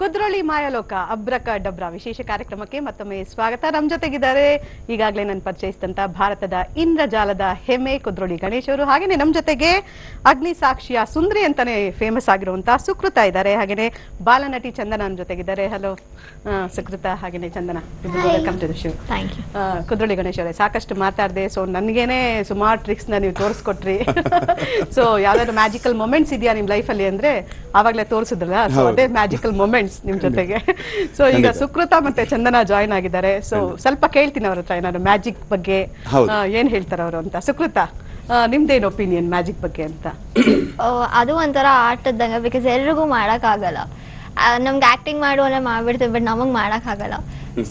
ಕುದ್ರೋಳಿ ಮಾಯಲೋಕ ಅಬ್ರಕ ಡಬ್ರ ವಿಶೇಷ ಕಾರ್ಯಕ್ರಮಕ್ಕೆ ಮತ್ತೊಮ್ಮೆ ಸ್ವಾಗತ. ನಮ್ಮ ಜೊತೆಗಿದ್ದಾರೆ ಈಗಾಗಲೇ ನಾನು ಪರಿಚಯಿಸಿದಂತ ಭಾರತದ ಇಂದ್ರಜಾಲದ ಹೆಮ್ಮೆ ಕುದ್ರೋಳಿ ಗಣೇಶ್ ಅವರು. ಹಾಗೇನೆ ನಮ್ಮ ಜೊತೆಗೆ ಅಗ್ನಿ ಸಾಕ್ಷಿಯ ಸುಂದ್ರಿ ಅಂತಾನೆ ಫೇಮಸ್ ಆಗಿರುವಂತ ಸುಕೃತ ಇದ್ದಾರೆ. ಹಾಗೇನೆ ಬಾಲನಟಿ ಚಂದನ ನಮ್ಮ ಜೊತೆಗಿದ್ದಾರೆ. ಹಲೋ ಸುಕೃತ. ಹಾಗೇನೆ Chandana. Welcome to the show thank you ಆ, ಕುದ್ರೋಳಿ ಗಣೇಶ್ ಅವರೇ ಸಾಕಷ್ಟು ಮಾತಾಡಿದೆ. ಸೊ ನನಗೇನೆ ಸುಮಾರು ಟ್ರಿಕ್ಸ್ನ ನೀವು ತೋರಿಸ್ಕೊಟ್ರಿ. ಸೊ ಯಾವ್ದಾದ್ರು ಮ್ಯಾಜಿಕಲ್ ಮೊಮೆಂಟ್ಸ್ ಇದೆಯಾ ನಿಮ್ ಲೈಫ್ ಅಲ್ಲಿ ಅಂದ್ರೆ ಆವಾಗ್ಲೇ ತೋರಿಸಿದ್ರಲ್ಲ? ಸೊ ಅದೇ ಮ್ಯಾಜಿಕಲ್ ಮೊಮೆಂಟ್ಸ್ ನಿಮ್ ಜೊತೆಗೆ. ಸೊ ಈಗ ಸುಕೃತ ಮತ್ತೆ ಚಂದನ ಜಾಯ್ನ್ ಆಗಿದ್ದಾರೆ. ಸೊ ಸ್ವಲ್ಪ ಕೇಳ್ತೀನಿ ಅವ್ರ ಹತ್ರ ಏನಾದ್ರು ಮ್ಯಾಜಿಕ್ ಬಗ್ಗೆ. ಏನ್ ಹೇಳ್ತಾರೆ ಅವರು ಅಂತ? ಸುಕೃತ ನಿಮ್ದೇನು ನಿಮ್ದೇನ್ ಒಪಿನಿಯನ್ ಮ್ಯಾಜಿಕ್ ಬಗ್ಗೆ ಅಂತ? ಅದು ಒಂಥರ ಆಟದಂಗ ಇದ್ದಂಗೆ ಬಿಕಾಸ್ ಎಲ್ರಿಗೂ ಮಾಡಕ್ ಆ, ನಮ್ಗೆ ಆಕ್ಟಿಂಗ್ ಮಾಡುವಲ್ಲ ಮಾಡ್ಬಿಡ್ತೀವಿ ಬಟ್ ನಮಗೆ ಆಗಲ್ಲ.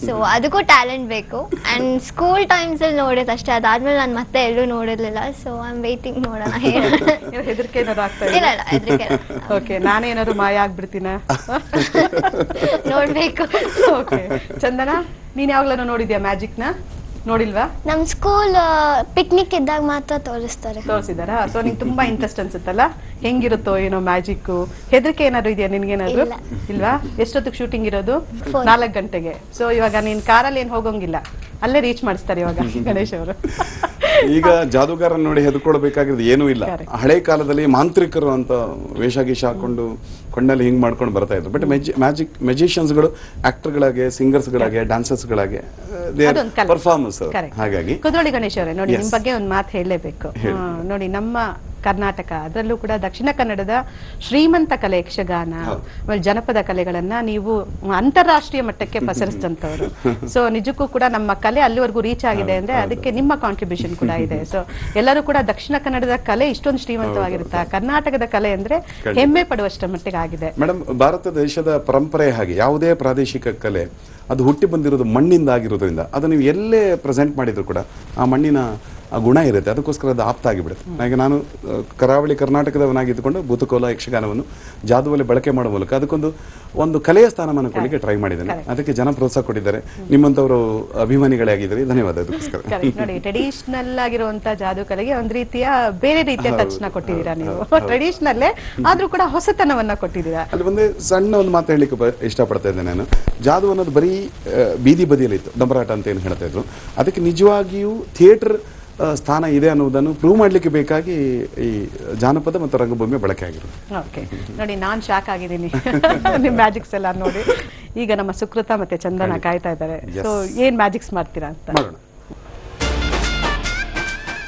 ಸೊ ಅದಕ್ಕೂ ಟ್ಯಾಲೆಂಟ್ ಬೇಕು. ಅಂಡ್ ಸ್ಕೂಲ್ ಟೈಮ್ಸಲ್ಲಿ ನೋಡಿದ್ ಅಷ್ಟೇ ಅದಾದ್ಮೇಲೆ ನಾನು ಮತ್ತೆ ಎಲ್ಲೂ ನೋಡಿರ್ಲಿಲ್ಲ. ಸೊ ಐ ಆಮ್ ವೇಟಿಂಗ್ ನೋಡೋಣ ಹೆದರಿಕೆ ಏನಾದ್ರು ಆಗ್ತಾ ಇಲ್ಲ ಇಲ್ಲ ಹೆದ್ರಿಕೆ ಇಲ್ಲ. ಓಕೆ ನಾನೇನಾದ್ರು ಮಾಯ ಆಗ್ಬಿಡ್ತೀನ? ನೋಡ್ಬೇಕು. ಓಕೆ ಚಂದನ ನೀನ್ ಯಾವಾಗ್ಲೂ ನೋಡಿದ್ಯಾ ಮ್ಯಾಜಿಕ್ನ? ನೋಡಿಲ್ವಾ? ನಮ್ ಸ್ಕೂಲ್ ಪಿಕ್ನಿಕ್ ಇದ್ದಾಗ ಮಾತ್ರ ತೋರಿಸ್ತಾರೆ. ತೋರಿಸಿದಾರಾ? ಸೊ ನಿಂಗೆ ತುಂಬಾ ಇಂಟ್ರೆಸ್ಟ್ ಅನ್ಸುತ್ತಲ್ಲ? ಹೆಂಗಿರುತ್ತೋ ಏನೋ ಮ್ಯಾಜಿಕ್ ಹೆದರಿಕೆ ಏನಾದ್ರು ಇದೆಯಾ ನಿನ್ಗೇನಾದ್ರು. ಇಲ್ವಾ? ಎಷ್ಟೊತ್ತಿಗೆ ಶೂಟಿಂಗ್ ಇರೋದು? ನಾಲ್ಕು ಗಂಟೆಗೆ. ಸೊ ಇವಾಗ ನೀನ್ ಕಾರಲ್ಲಿ ಏನ್ ಹೋಗಂಗಿಲ್ಲ? ಅಲ್ಲೇ ರೀಚ್ ಮಾಡಿಸ್ತಾರೆ ಇವಾಗ ಗಣೇಶ್ ಅವರು. ಈಗ ಜಾದೂಗಾರನ್ ನೋಡಿ ಹೆದರ್ಕೊಳ್ಬೇಕಾಗಿರೋದು ಏನೂ ಇಲ್ಲ. ಹಳೆ ಕಾಲದಲ್ಲಿ ಮಾಂತ್ರಿಕರು ಅಂತ ವೇಷ ಗೀಷ ಹಾಕೊಂಡು ಕೊಂಡಲ್ಲಿ ಹಿಂಗ್ ಮಾಡ್ಕೊಂಡು ಬರ್ತಾ ಇದ್ರು. ಬಟ್ ಮ್ಯಾಜಿಕ್ ಮೆಜಿಷಿಯನ್ಸ್ಗಳು ಆಕ್ಟರ್ಗಳಾಗೆ ಸಿಂಗರ್ಸ್ಗಳಾಗೆ ಗಳಾಗೆ ಸಿಂಗರ್ಸ್ ಗಳಾಗೆ ಡಾನ್ಸರ್ಸ್ ಗಳಾಗೆ ಪರ್ಫಾರ್ಮೆನ್ಸ್. ಹಾಗಾಗಿ ಕುದ್ರೋಳಿ ಗಣೇಶ್ ಅವರೇ ನೋಡಿ ನಿಮ್ಮ ನಿಮ್ ಬಗ್ಗೆ ಒಂದು ಮಾತು ಹೇಳಲೇಬೇಕು. ಹೇಳಿ. ನೋಡಿ ನಮ್ಮ ಕರ್ನಾಟಕ. ಅದರಲ್ಲೂ ಕೂಡ ದಕ್ಷಿಣ ಕನ್ನಡದ ಶ್ರೀಮಂತ ಕಲೆ ಯಕ್ಷಗಾನ ಆಮೇಲೆ ಜನಪದ ಕಲೆಗಳನ್ನ ನೀವು ಅಂತಾರಾಷ್ಟ್ರೀಯ ಮಟ್ಟಕ್ಕೆ ಪಸರಿಸಿದಂತವ್ರು ಸೊ ನಿಜಕ್ಕೂ ಕೂಡ ನಮ್ಮ ಕಲೆ ಅಲ್ಲಿವರೆಗೂ ರೀಚ್ ಆಗಿದೆ ಅಂದ್ರೆ ಅದಕ್ಕೆ ನಿಮ್ಮ ಕಾಂಟ್ರಿಬ್ಯೂಷನ್ ಕೂಡ ಇದೆ. ಸೊ ಎಲ್ಲರೂ ಕೂಡ ದಕ್ಷಿಣ ಕನ್ನಡದ ಕಲೆ ಇಷ್ಟೊಂದು ಶ್ರೀಮಂತವಾಗಿರುತ್ತೆ? ಕರ್ನಾಟಕದ ಕಲೆ ಅಂದ್ರೆ. ಹೆಮ್ಮೆ ಪಡುವಷ್ಟರ ಮಟ್ಟಿಗೆ ಆಗಿದೆ. ಮೇಡಮ್ ಭಾರತ ದೇಶದ ಪರಂಪರೆ ಹಾಗೆ ಯಾವುದೇ ಪ್ರಾದೇಶಿಕ ಕಲೆ ಅದು ಹುಟ್ಟಿ ಬಂದಿರೋದು ಮಣ್ಣಿಂದ ಆಗಿರೋದ್ರಿಂದ ಅದು ನೀವು ಎಲ್ಲೇ ಪ್ರೆಸೆಂಟ್ ಮಾಡಿದ್ರು ಕೂಡ ಆ ಮಣ್ಣಿನ ಆ ಗುಣ ಇರುತ್ತೆ. ಅದಕ್ಕೋಸ್ಕರ ಅದು ಆಪ್ತ ಆಗಿಬಿಡುತ್ತೆ. ಹಾಗೆ ನಾನು ಕರಾವಳಿ ಕರ್ನಾಟಕದವನಾಗಿದ್ದುಕೊಂಡು ಭೂತಕೋಲ ಯಕ್ಷಗಾನವನ್ನು ಜಾದುವಲ್ಲಿ ಬಳಕೆ ಮಾಡುವ ಮೂಲಕ ಅದಕ್ಕೊಂದು ಒಂದು ಕಲೆಯ ಸ್ಥಾನಮಾನ ಕೊಡಲಿಕ್ಕೆ ಟ್ರೈ ಮಾಡಿದ್ದೇನೆ. ಅದಕ್ಕೆ ಜನ ಪ್ರೋತ್ಸಾಹ ಕೊಟ್ಟಿದ್ದಾರೆ. ನಿಮ್ಮಂಥವರು ಅಭಿಮಾನಿಗಳೇ ಆಗಿದ್ದಾರೆ. ಧನ್ಯವಾದ ಅದಕ್ಕೋಸ್ಕರ. ನೋಡಿ ಟ್ರೆಡಿಷನಲ್ ಆಗಿರುವಂತ ಜಾದು ಕಲೆಗೆ ಒಂದು ರೀತಿಯ ಬೇರೆ ರೀತಿಯ ಟಚ್ನ ಕೊಟ್ಟಿದ್ದೀರಾ ನೀವು. ಟ್ರೆಡಿಷನಲ್ ಆದ್ರೂ ಕೂಡ ಹೊಸತನವನ್ನ ಕೊಟ್ಟಿದ್ದೀರಾ? ಅಲ್ಲಿ ಒಂದು ಸಣ್ಣ ಒಂದು ಮಾತು ಹೇಳಲಿಕ್ಕೆ ಇಷ್ಟಪಡ್ತಾ ಇದ್ದೆ ನಾನು. ಜಾದು ಅನ್ನೋದು ಬರೀ ಬೀದಿ ಬದಿಯಲ್ಲಿ ಇತ್ತು ಡಂಬರಾಟ ಅಂತ ಏನು ಹೇಳ್ತಾ ಇದ್ರು. ಅದಕ್ಕೆ ನಿಜವಾಗಿಯೂ ಥಿಯೇಟರ್ ಸ್ಥಾನ ಇದೆ ಅನ್ನೋದನ್ನು ಪ್ರೂವ್ ಮಾಡಲಿಕ್ಕೆ ಬೇಕಾಗಿ ಈ ಜಾನಪದ ಮತ್ತು ರಂಗಭೂಮಿ ಬಳಕೆ ಆಗಿರೋದು. ಓಕೆ ನೋಡಿ ನಾನು ಶಾಕ್ ಆಗಿದ್ದೀನಿ. ನಿಮ್ಮ ಮ್ಯಾಜಿಕ್ಸ್ ಎಲ್ಲ ನೋಡಿ. ಈಗ ನಮ್ಮ ಸುಕೃತ ಮತ್ತೆ ಚಂದನ ಕಾಯ್ತಾ ಇದ್ದಾರೆ. ಸೊ ಏನ್ ಮ್ಯಾಜಿಕ್ಸ್ ಮಾಡ್ತೀರಾ ಅಂತ? ಮಾಡೋಣ.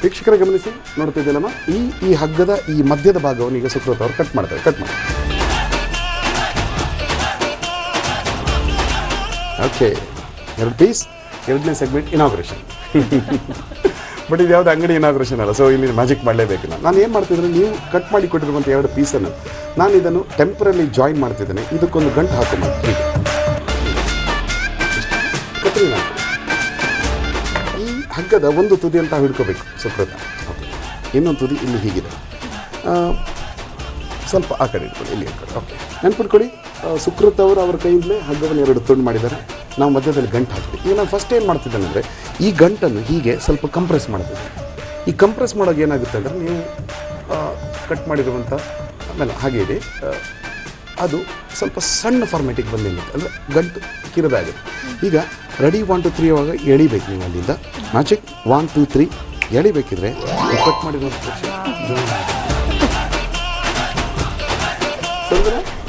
ವೀಕ್ಷಕರ ಗಮನಿಸಿ ನೋಡ್ತಿದ್ದೀನಮ್ಮ ಈ ಈ ಹಗ್ಗದ ಈ ಮಧ್ಯದ ಭಾಗವನ್ನು ಈಗ ಸುಕೃತ ಅವರು ಕಟ್ ಮಾಡ್ತಾರೆ ಕಟ್ ಮಾಡಿ. ಓಕೆ ಎರಡು ಪೀಸ್ ಎರಡನೇ ಸೆಗ್ಮೆಂಟ್ ಇನಾಗ್ರೇಷನ್ ಬಟ್ ಇದು ಯಾವ್ದು ಅಂಗಡಿ ಇನಾಗ್ರೇಷನ್ ಅಲ್ಲ ಸೊ ಇಲ್ಲಿ ಮ್ಯಾಜಿಕ್ ಮಾಡಲೇಬೇಕು ನಾನು. ಏನು ಮಾಡ್ತಿದ್ರೆ ನೀವು ಕಟ್ ಮಾಡಿ ಕೊಟ್ಟಿರುವಂಥ ಎರಡು ಪೀಸನ್ನು ನಾನು ಇದನ್ನು ಟೆಂಪ್ರಲಿ ಜಾಯಿನ್ ಮಾಡ್ತಿದ್ದೇನೆ. ಇದಕ್ಕೊಂದು ಗಂಟು ಹಾಕೊಂಡು ನಾನು. ಈ ಹಗ್ಗದ ಒಂದು ತುದಿ ಅಂತ ಹಿಡ್ಕೋಬೇಕು ಸುಪ್ರತ ಓಕೆ. ಇನ್ನೊಂದು ತುದಿ ಇಲ್ಲಿ ಹೀಗಿದೆ. ಸ್ವಲ್ಪ ಆ ಕಡೆ ಇಟ್ಕೊಳ್ಳಿ, ಇಲ್ಲಿ ಇಟ್ಕೊಳ್ಳಿ. ಓಕೆ. ನೆನ್ಪಿಟ್ಕೊಳ್ಳಿ ಸುಕೃತ್ ಅವರು ಅವ್ರ ಕೈಯಿಂದಲೇ ಹಗ್ಗವನ್ನು ಎರಡು ತುಂಡು ಮಾಡಿದ್ದಾರೆ. ನಾವು ಮಧ್ಯದಲ್ಲಿ ಗಂಟು ಹಾಕ್ತೀವಿ. ಈಗ ನಾನು ಫಸ್ಟ್ ಏನು ಮಾಡ್ತಿದ್ದೇನೆ ಅಂದರೆ, ಈ ಗಂಟನ್ನು ಹೀಗೆ ಸ್ವಲ್ಪ ಕಂಪ್ರೆಸ್ ಮಾಡ್ತಿದ್ದೆ ಈ ಕಂಪ್ರೆಸ್ ಮಾಡೋಕೆ ಏನಾಗುತ್ತೆ ಅಂದರೆ, ನೀವು ಕಟ್ ಮಾಡಿರುವಂಥ ಆಮೇಲೆ ಹಾಗೆ ಇದೆ. ಅದು ಸ್ವಲ್ಪ ಸಣ್ಣ ಫಾರ್ಮೆಟಿಗೆ ಬಂದು ಅಂದರೆ ಗಂಟು ಕಿರಿದಾಗಿದೆ ಈಗ ರೆಡಿ ಒನ್ ಟು ತ್ರೀ ಅವಾಗ ಎಳಿಬೇಕು ನೀವು ಅಲ್ಲಿಂದ? ಮ್ಯಾಜಿಕ್ ಒನ್ ಟು ತ್ರೀ ಎಳಿಬೇಕಿದ್ರೆ ಕಟ್ ಮಾಡಿರುವಂಥ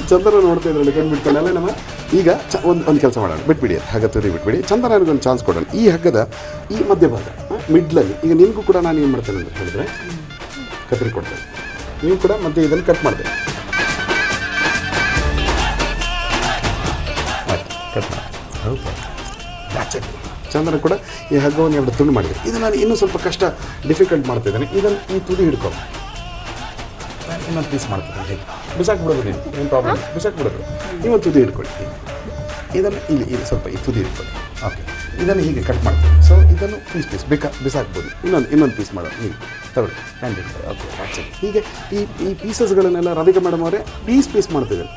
ಚಂದ್ರ ನೋಡ್ತಾ ಇದ್ರಲ್ಲಿ ಕಣ್ ಬಿಟ್ಕೊಂಡು ಅಲ್ಲೇ, ನಮ್ಮ ಈಗ ಚ ಒಂದು ಒಂದು ಕೆಲಸ ಮಾಡೋಣ. ಬಿಟ್ಬಿಡಿ. ಅದು ಹಗ್ಗ ತುದಿ ಬಿಟ್ಬಿಡಿ. ಚಂದ್ರ ನನಗೊಂದು ಚಾನ್ಸ್ ಕೊಡೋಣ. ಈ ಹಗ್ಗದ ಈ ಮಧ್ಯಭಾಗ ಮಿಡ್ಲಲ್ಲಿ ಈಗ ನಿಮಗೂ ಕೂಡ ನಾನು ಏನು ಮಾಡ್ತೇನೆ ಅಂತ ಹೇಳಿದ್ರೆ ಕತ್ತರಿ ಕೊಡ್ತೇನೆ. ನೀವು ಕೂಡ ಮತ್ತೆ ಇದನ್ನು ಕಟ್ ಮಾಡಿದೆ ಕಟ್ ಮಾಡಿ. ಚಂದ್ರ ಕೂಡ ಈ ಹಗ್ಗವನ್ನು ಎರಡು ತುಂಡು ಮಾಡಿದೆ. ಇದು ನಾನು ಇನ್ನೂ ಸ್ವಲ್ಪ ಕಷ್ಟ ಡಿಫಿಕಲ್ಟ್ ಮಾಡ್ತಿದ್ದೇನೆ ಇದನ್ನು ಈ ತುದಿ ಹಿಡ್ಕೊ. ನಾನು ಇನ್ನೊಂದು ಪೀಸ್ ಮಾಡ್ಕೊಡ್ತೀನಿ ಹೇಗೆ ಬಿಸಾಕ್ಬಿಡೋದು ನೀವು ಏನು ಪ್ರಾಬ್ಲಮ್ ಬಿಸಾಕ್ಬಿಡೋದು ನೀವು ತುದಿ ಇಟ್ಕೊಳ್ತೀನಿ. ಇದನ್ನು ಇಲ್ಲಿ ಇಲ್ಲಿ ಸ್ವಲ್ಪ ಈ ತುದಿ ಇಟ್ಕೊಳ್ಳಿ. ಓಕೆ ಇದನ್ನು ಹೀಗೆ ಕಟ್ ಮಾಡ್ತೀನಿ. ಸೊ ಇದನ್ನು ಪೀಸ್ ಪೀಸ್ ಬೇಕಾ ಬಿಸಾಕ್ಬೋದು. ಇನ್ನೊಂದು ಇನ್ನೊಂದು ಪೀಸ್ ಮಾಡೋದು ಹೀಗೆ. ತಗೊಳ್ಳಿ. ಹ್ಯಾಂಡ್ ಇಟ್ಕೊಳ್ಳಿ ಓಕೆ ಆಚೆ ಹೀಗೆ ಈ ಈ ಪೀಸಸ್ಗಳನ್ನೆಲ್ಲ ರಾಧಿಕಾ ಮೇಡಮ್ ಅವರೇ ಪೀಸ್ ಪೀಸ್ ಮಾಡ್ತಿದ್ದಾರೆ.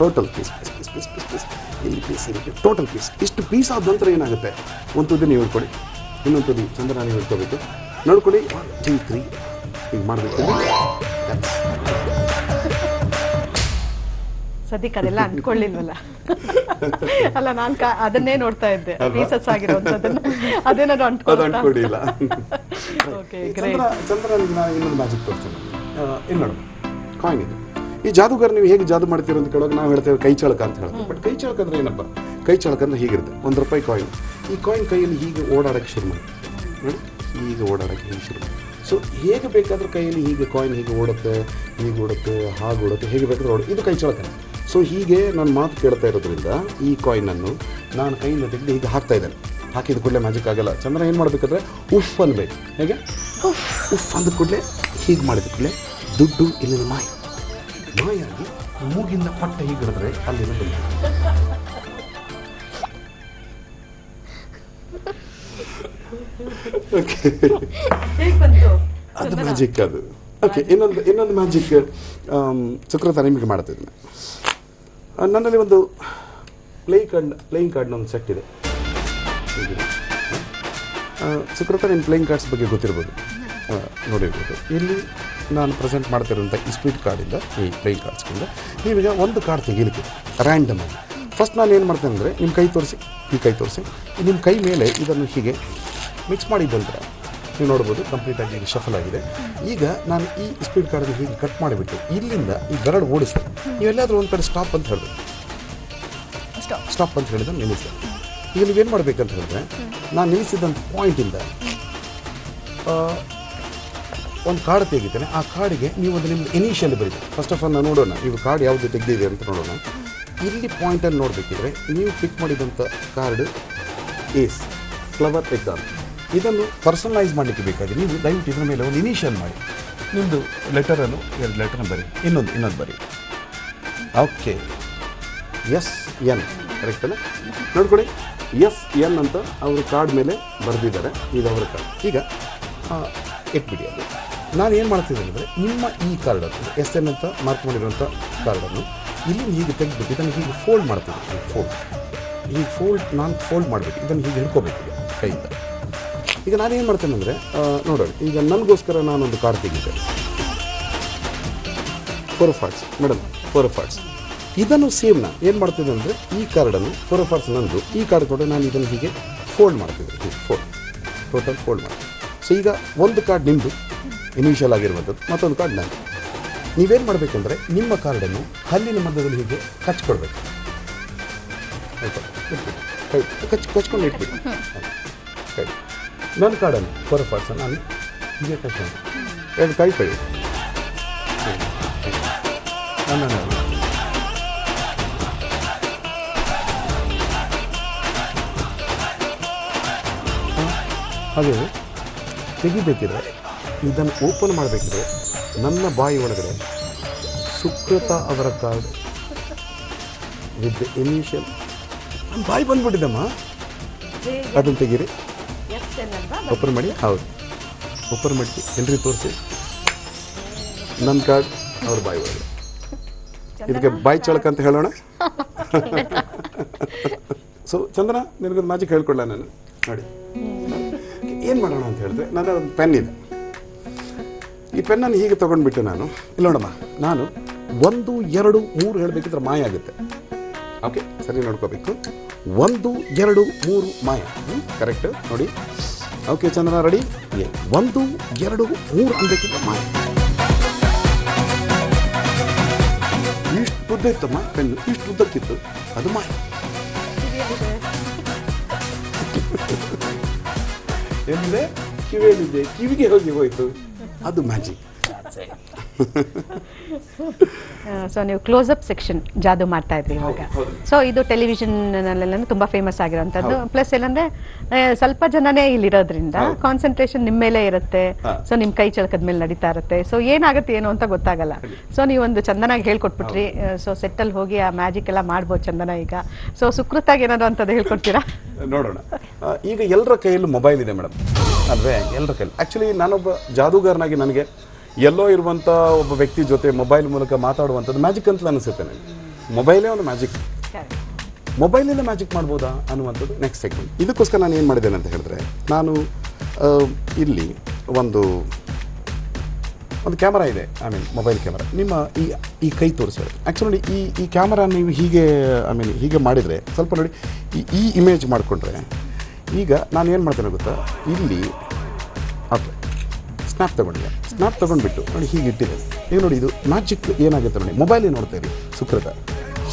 Total piece piece piece piece piece piece ಇಲ್ಲಿ ಪೀಸ್ ಇರುತ್ತೆ ಟೋಟಲ್ ಪೀಸ್ ಇಷ್ಟು ಪೀಸ್ ಆದ ನಂತರ ಏನಾಗುತ್ತೆ? ಒಂದು ತುದಿ ನೀವು ಇಟ್ಕೊಳ್ಳಿ. ಇನ್ನೊಂದು ತುದಿ. ಚಂದ್ರ ನೀವು ಇಟ್ಕೋಬೇಕು. ನೋಡ್ಕೊಳ್ಳಿ. ಒನ್ ಟೂ ತ್ರೀ ಹೀಗೆ ಮಾಡಬೇಕು. ಸದ್ಯಕ್ಕೆ ಅದೆಲ್ಲ ಅನ್ಕೊಳ್ಳಿಲ್ವಲ್ಲ ಅಲ್ಲ ನಾನ್ ಕಾ- ಅದನ್ನೇ ನೋಡ್ತಾ ಇದ್ದೆ. ರೀಸಸ್ ಆಗಿರೋದನ್ನ ಅದು ಚಂದ್ರ ನಾನು ಇನ್ನೊಂದು ಮ್ಯಾಜಿಕ್ ತೋರಿಸ್ತೀನಿ. ಆ, ಇಲ್ಲಿ ನೋಡು. ಕಾಯಿನ್ ಇದೆ. ಈ ಜಾದೂಗಾರ ನೀವು ಹೇಗೆ ಜಾದು ಮಾಡ್ತೀರ ಅಂತ ಕೇಳೋಕೆ ನಾವು ಹೇಳ್ತೇವೆ ಕೈ ಚಳಕ ಅಂತ ಹೇಳ್ತೇವೆ. ಬಟ್ ಕೈ ಚಳಕ ಅಂದ್ರೆ ಏನಪ್ಪ? ಕೈ ಚಳಕ ಅಂದ್ರೆ ಹೀಗಿರುತ್ತೆ. ಒಂದು ರೂಪಾಯಿ ಕಾಯಿನ್ ಈ ಕಾಯಿನ್ ಕೈಯಲ್ಲಿ ಹೀಗೆ ಓಡಾಡಕ್ಕೆ ಶುರು ಮಾಡಿ. ನೋಡಿ ಹೀಗೆ ಓಡಾಡಕ್ಕೆ ಹೀಗೆ ಶುರು ಮಾಡಿ. ಸೊ ಹೇಗೆ ಬೇಕಾದ್ರೂ ಕೈಯಲ್ಲಿ ಹೀಗೆ ಕಾಯಿನ್ ಹೀಗೆ ಓಡುತ್ತೆ ಹೀಗೆ ಓಡುತ್ತೆ ಹಾಗೆ ಓಡುತ್ತೆ ಹೇಗೆ ಬೇಕಾದ್ರೂ ಓಡುತ್ತೆ. ಇದು ಕೈ ಚಳಕ. ಸೊ ಹೀಗೆ ನಾನು ಮಾತು ಕೇಳ್ತಾ ಇರೋದ್ರಿಂದ ಈ ಕಾಯಿನನ್ನು ನಾನು ಕೈಯಿಂದ ತೆಗೆದು ಹೀಗೆ ಹಾಕ್ತಾ ಇದ್ದೇನೆ. ಹಾಕಿದ ಕೂಡಲೇ ಮ್ಯಾಜಿಕ್ ಆಗಲ್ಲ. ಚಂದ್ರ ಏನು ಮಾಡಬೇಕಂದ್ರೆ ಉಫ್ ಅನ್ಬೇಕು. ಹೇಗೆ? ಉಫ್. ಅಂದ ಕೂಡಲೇ ಹೀಗೆ ಮಾಡಿದ ಕೂಡಲೇ ದುಡ್ಡು ಇಲ್ಲಿನ ಮಾಯ. ಮಾಯಾಗಿ ಮೂಗಿಂದ ಪಟ್ಟ ಹೀಗೆ ಹಿಡಿದ್ರೆ ಅಲ್ಲಿಂದ ಬಂದು ಓಕೆ ಹೇಗ್ ಅದು ಮ್ಯಾಜಿಕ್ ಅದು. ಓಕೆ ಇನ್ನೊಂದು ಇನ್ನೊಂದು ಮ್ಯಾಜಿಕ್ ಚಕ್ರತ ನಿಮಗೆ ಮಾಡ್ತಿದ್ದೀನಿ ನನ್ನಲ್ಲಿ ಒಂದು ಪ್ಲೇ ಕಾರ್ಡ್ ಪ್ಲೇಯಿಂಗ್ ಕಾರ್ಡ್ನ ಒಂದು ಸೆಟ್ ಇದೆ. ಸುಕೃತ ನಿಮ್ಮ ಪ್ಲೇಯಿಂಗ್ ಕಾರ್ಡ್ಸ್ ಬಗ್ಗೆ ಗೊತ್ತಿರ್ಬೋದು. ನೋಡಿರ್ಬೋದು. ಇಲ್ಲಿ ನಾನು ಪ್ರೆಸೆಂಟ್ ಮಾಡ್ತಿರೋಂಥ ಈ ಸ್ಪೀಡ್ ಕಾರ್ಡಿಂದ ಈ ಪ್ಲೇಯಿಂಗ್ ಕಾರ್ಡ್ಸ್ಗಿಂದ ನೀವೀಗ ಒಂದು ಕಾರ್ಡ್ ತೆಗೀಲಿಕ್ಕೆ ರ್ಯಾಂಡಮ್ ಆಗಿ. ಫಸ್ಟ್ ನಾನು ಏನು ಮಾಡ್ತೇನೆ ಅಂದರೆ ನಿಮ್ಮ ಕೈ ತೋರಿಸಿ, ಈ ಕೈ ತೋರಿಸಿ ನಿಮ್ಮ ಕೈ ಮೇಲೆ ಇದನ್ನು ಹೀಗೆ ಮಿಕ್ಸ್ ಮಾಡಿ ನಂತರ ನೀವು ನೋಡ್ಬೋದು ಕಂಪ್ಲೀಟಾಗಿ ಈಗ ಶಫಲ್ ಆಗಿದೆ. ಈಗ ನಾನು ಈ ಸ್ಪೀಡ್ ಕಾರ್ಡನ್ನು ಹೀಗೆ ಕಟ್ ಮಾಡಿಬಿಟ್ಟು ಇಲ್ಲಿಂದ ಈ ಬೆರಳು ಓಡಿಸ್ತೀನಿ ನೀವೆಲ್ಲಾದರೂ ಒಂದು ಕಡೆ ಸ್ಟಾಪ್ ಅಂತ ಹೇಳಿದ್ರೆ ಸ್ಟಾಪ್ ಅಂತ ಹೇಳಿದ್ರೆ ನಿಲ್ಲಿಸ್ತೇನೆ ಈಗ ನೀವು ಏನು ಮಾಡಬೇಕಂತ ಹೇಳಿದ್ರೆ ನಾನು ನಿಲ್ಲಿಸಿದಂಥ ಪಾಯಿಂಟಿಂದ ಒಂದು ಕಾರ್ಡ್ ತೆಗಿತೇನೆ. ಆ ಕಾರ್ಡಿಗೆ ನೀವು ಒಂದು ನಿಮ್ದು ಇನಿಷಿಯಲ್ ಬರೀತೀರಿ ಫಸ್ಟ್ ಆಫ್ ಆಲ್ ನಾನು ನೋಡೋಣ ನೀವು ಕಾರ್ಡ್ ಯಾವುದು ತೆಗೆದಿದೆ ಅಂತ ನೋಡೋಣ. ಇಲ್ಲಿ ಪಾಯಿಂಟಲ್ಲಿ ನೋಡಬೇಕಿದ್ರೆ ನೀವು ಪಿಕ್ ಮಾಡಿದಂಥ ಕಾರ್ಡ್ ಏಸ್ ಫ್ಲವರ್ ಎಕ್ಸಾಮ್ ಇದನ್ನು ಪರ್ಸನಲೈಸ್ ಮಾಡಲಿಕ್ಕೆ ಬೇಕಾಗಿ ನೀವು ದಯವಿಟ್ಟು ಇದರ ಮೇಲೆ ಒಂದು ಇನಿಷಿಯಲ್ ಮಾಡಿ. ನಿಮ್ಮದು ಲೆಟರನ್ನು ಎರಡು ಲೆಟರ್ನ ಬರಿ ಇನ್ನೊಂದು ಇನ್ನೊಂದು ಬರಿ ಓಕೆ ಎಸ್ ಎನ್ ಕರೆಕ್ಟ್ ಅಲ್ಲ? ನೋಡ್ಕೊಳ್ಳಿ. ಎಸ್ ಎನ್ ಅಂತ ಅವರು ಕಾರ್ಡ್ ಮೇಲೆ ಬರೆದಿದ್ದಾರೆ. ಇದು ಅವರ ಕಾರ್ಡ್ ಈಗ ಇಟ್ಬಿಡಿ ಅದು. ನಾನು ಏನು ಮಾಡ್ತಿದ್ದೇನೆ ಅಂದರೆ, ನಿಮ್ಮ ಈ ಕಾರ್ಡನ್ನು ಎಸ್ ಎನ್ ಅಂತ ಮಾರ್ಕ್ ಮಾಡಿರುವಂಥ ಕಾರ್ಡನ್ನು ಇಲ್ಲಿ ಹೀಗೆ ತೆಗೆದುಬಿಟ್ಟು ಇದನ್ನು ಹೀಗೆ ಫೋಲ್ಡ್ ಮಾಡ್ತೀವಿ ಫೋಲ್ಡ್ ಈ ಫೋಲ್ಡ್ ನಾನು ಫೋಲ್ಡ್ ಮಾಡಬೇಕು. ಇದನ್ನು ಹೀಗೆ ಹಿಡ್ಕೋಬೇಕು ಕೈಯಿಂದ. ಈಗ ನಾನು ಏನು ಮಾಡ್ತೇನೆ ಅಂದರೆ ನೋಡೋಣ. ಈಗ ನನಗೋಸ್ಕರ ನಾನೊಂದು card ತೆಗಿದ್ದೆ four parts madam four parts ಇದನ್ನು ಸೇಮ್ನ ಏನು ಮಾಡ್ತಿದ್ದೆ ಅಂದರೆ ಈ ಕಾರ್ಡನ್ನು ಫೋರ್ ಫಾರ್ಟ್ಸ್ ನಂದು ಈ ಕಾರ್ಡ್ ಕೊಟ್ಟರೆ ನಾನು ಇದನ್ನು ಹೀಗೆ ಫೋಲ್ಡ್ ಮಾಡ್ತಿದ್ದೆ ಫೋಲ್ಡ್ ಟೋಟಲ್ ಫೋಲ್ಡ್ ಮಾಡಿ. ಸೊ ಈಗ ಒಂದು ಕಾರ್ಡ್ ನಿಮ್ಮದು ಇನಿಷಿಯಲ್ ಆಗಿರುವಂಥದ್ದು ಮತ್ತೊಂದು ಕಾರ್ಡ್ ನಂದು. ನೀವೇನು ಮಾಡಬೇಕಂದ್ರೆ ನಿಮ್ಮ ಕಾರ್ಡನ್ನು ಹಲ್ಲಿನ ಮಧ್ಯದಲ್ಲಿ ಹೀಗೆ ಕಚ್ಕೊಡ್ಬೇಕು ಆಯ್ತಾ? ಕಚ್ ಕಚ್ಕೊಂಡು ಇಟ್ಬಿಟ್ಟು ಕೈ ನನ್ನ ಕಾರ್ಡಲ್ಲಿ ಫೋರ್ ಫಾರ್ಟ್ಸ್ ನಾನು ಹೀಗೆ ಕಷ್ಟ ಎರಡು ಕೈ ಕೈ ನನ್ನ ಹಾಗೆ ತೆಗಿಬೇಕಿದ್ರೆ ಇದನ್ನು ಓಪನ್ ಮಾಡಬೇಕಿದ್ರೆ ನನ್ನ ಬಾಯಿ ಒಳಗಡೆ ಸುಕೃತ ಅವರ ಕಾರ್ಡ್ ವಿತ್ ಇನಿಷಿಯಲ್. ನನ್ನ ಬಾಯಿ ಬಂದ್ಬಿಟ್ಟಿದ್ದಮ್ಮ ಅದನ್ನು ತೆಗೀರಿ. ಓಪನ್ ಮಾಡಿ ಹೌದು. ಓಪನ್ ಮಾಡಿ ಎಲ್ರಿ ತೋರಿಸಿ. ನನ್ನ ಕಾರ್ಡ್ ಅವ್ರ ಬಾಯಿ ಒಳಗೆ. ಇದಕ್ಕೆ ಬಾಯಿ ಚಳಕ ಅಂತ ಹೇಳೋಣ? ಸೊ ಚಂದನ ನಿನಗೊಂದು ಮ್ಯಾಜಿಕ್ ಹೇಳ್ಕೊಡ್ಲ ನಾನು? ನೋಡಿ. ಏನು ಮಾಡೋಣ ಅಂತ ಹೇಳಿದ್ರೆ ನನ್ನ ಒಂದು ಪೆನ್ ಇದೆ. ಈ ಪೆನ್ನನ್ನು ಹೀಗೆ ತೊಗೊಂಡ್ಬಿಟ್ಟು ನಾನು ಇಲ್ಲ ನೋಡಮ್ಮ ನಾನು ಒಂದು ಎರಡು ಮೂರು ಹೇಳಬೇಕಿದ್ರೆ ಮಾಯ ಆಗುತ್ತೆ. ಓಕೆ ಸರಿ ನೋಡ್ಕೋಬೇಕು. ಒಂದು ಎರಡು ಮೂರು ಮಾಯ. ಕರೆಕ್ಟ್ ನೋಡಿ. ಓಕೆ ಚಂದನ ರೆಡಿ ಒಂದು ಎರಡು ಮೂರು ಅನ್ಬೇಕಿದ್ರೆ ಮಾಡಿ. ಇಷ್ಟು ಉದ್ದ ಇತ್ತಮ್ಮ ಪೆನ್ನು ಇಷ್ಟು ಉದ್ದಕ್ಕಿತ್ತು. ಅದು ಮಾಡಿ. ಎಂದ್ರೆ ಕಿವಿಯಲ್ಲಿದೆ ಕಿವಿಗೆ ಹೋಗಿ ಹೋಯ್ತು. ಅದು ಮ್ಯಾಜಿಕ್ ಸೊ ನೀವು ಕ್ಲೋಸ್ ಅಪ್ ಸೆಕ್ಷನ್ ಜಾದು ಮಾಡ್ತಾ ಇದ್ರಿ ಇವಾಗ. ಸೊ ಇದು ಟೆಲಿವಿಷನ್ ತುಂಬ ಫೇಮಸ್ ಆಗಿರೋಂಥದ್ದು ಪ್ಲಸ್ ಏನಂದ್ರೆ ಸ್ವಲ್ಪ ಜನನೇ ಇಲ್ಲಿರೋದ್ರಿಂದ ಇರೋದ್ರಿಂದ ಕಾನ್ಸಂಟ್ರೇಷನ್ ನಿಮ್ಮ ಮೇಲೆ ಇರುತ್ತೆ. ಸೊ ನಿಮ್ ಕೈ ಚಳಕದ ಮೇಲೆ ನಡೀತಾ ಇರುತ್ತೆ. ಸೊ ಏನಾಗುತ್ತೆ ಏನು ಅಂತ ಗೊತ್ತಾಗಲ್ಲ. ಸೊ ನೀವೊಂದು ಚಂದನಾಗಿ ಹೇಳ್ಕೊಟ್ಬಿಟ್ರಿ. ಸೊ ಸೆಟ್ಟಲ್ಲಿ ಹೋಗಿ ಆ ಮ್ಯಾಜಿಕ್ ಎಲ್ಲ ಮಾಡ್ಬೋದು ಚಂದನ ಈಗ. ಸೊ ಸುಕೃತಾಗಿ ಏನಾದ್ರು ಅಂತದ್ದು ಹೇಳ್ಕೊಡ್ತೀರಾ? ನೋಡೋಣ. ಈಗ ಎಲ್ಲರ ಕೈಯಲ್ಲೂ ಮೊಬೈಲ್ ಇದೆ ಮೇಡಮ್ ಅಲ್ವೇ? ಎಲ್ಲರ ಕೈಯಲ್ಲಿ. ಆ್ಯಕ್ಚುಲಿ ನಾನೊಬ್ಬ ಜಾದೂಗಾರನಾಗಿ ನನಗೆ ಎಲ್ಲೋ ಇರುವಂಥ ಒಬ್ಬ ವ್ಯಕ್ತಿ ಜೊತೆ ಮೊಬೈಲ್ ಮೂಲಕ ಮಾತಾಡುವಂಥದ್ದು ಮ್ಯಾಜಿಕ್ ಅಂತ ಅನಿಸುತ್ತೆ ನನಗೆ ಮೊಬೈಲೇ ಒಂದು ಮ್ಯಾಜಿಕ್ ಮೊಬೈಲಲ್ಲೇ ಮ್ಯಾಜಿಕ್ ಮಾಡ್ಬೋದಾ ಅನ್ನುವಂಥದ್ದು ನೆಕ್ಸ್ಟ್ ಸೆಕೆಂಡ್ ಇದಕ್ಕೋಸ್ಕರ ನಾನು ಏನು ಮಾಡಿದ್ದೇನೆ ಅಂತ ಹೇಳಿದ್ರೆ ನಾನು ಇಲ್ಲಿ ಒಂದು ಒಂದು ಕ್ಯಾಮರಾ ಇದೆ ಐ ಮೀನ್ ಮೊಬೈಲ್ ಕ್ಯಾಮರಾ ನಿಮ್ಮ ಈ ಈ ಕೈ ತೋರಿಸಿ ಆ್ಯಕ್ಚುಲಿ ಈ ಈ ಕ್ಯಾಮರಾ ನೀವು ಹೀಗೆ ಐ ಮೀನ್ ಹೀಗೆ ಮಾಡಿದರೆ ಸ್ವಲ್ಪ ನೋಡಿ ಈ ಈ ಇಮೇಜ್ ಮಾಡಿಕೊಂಡ್ರೆ ಈಗ ನಾನು ಏನು ಮಾಡ್ತೇನೆ ಗೊತ್ತಾ? ಇಲ್ಲಿ ಓಕೆ ಸ್ನ್ಯಾಪ್ ತೊಗೊಂಡಿದ್ದೆ. ಸ್ನ್ಯಾಪ್ ತೊಗೊಂಡ್ಬಿಟ್ಟು ನೋಡಿ ಹೀಗೆ ಇಟ್ಟಿದೆ. ಈಗ ನೋಡಿ ಇದು ಮ್ಯಾಜಿಕ್ ಏನಾಗುತ್ತೆ ನೋಡಿ ಮೊಬೈಲೇ ನೋಡ್ತಾ ಇರಿ, ಸುಕೃತ.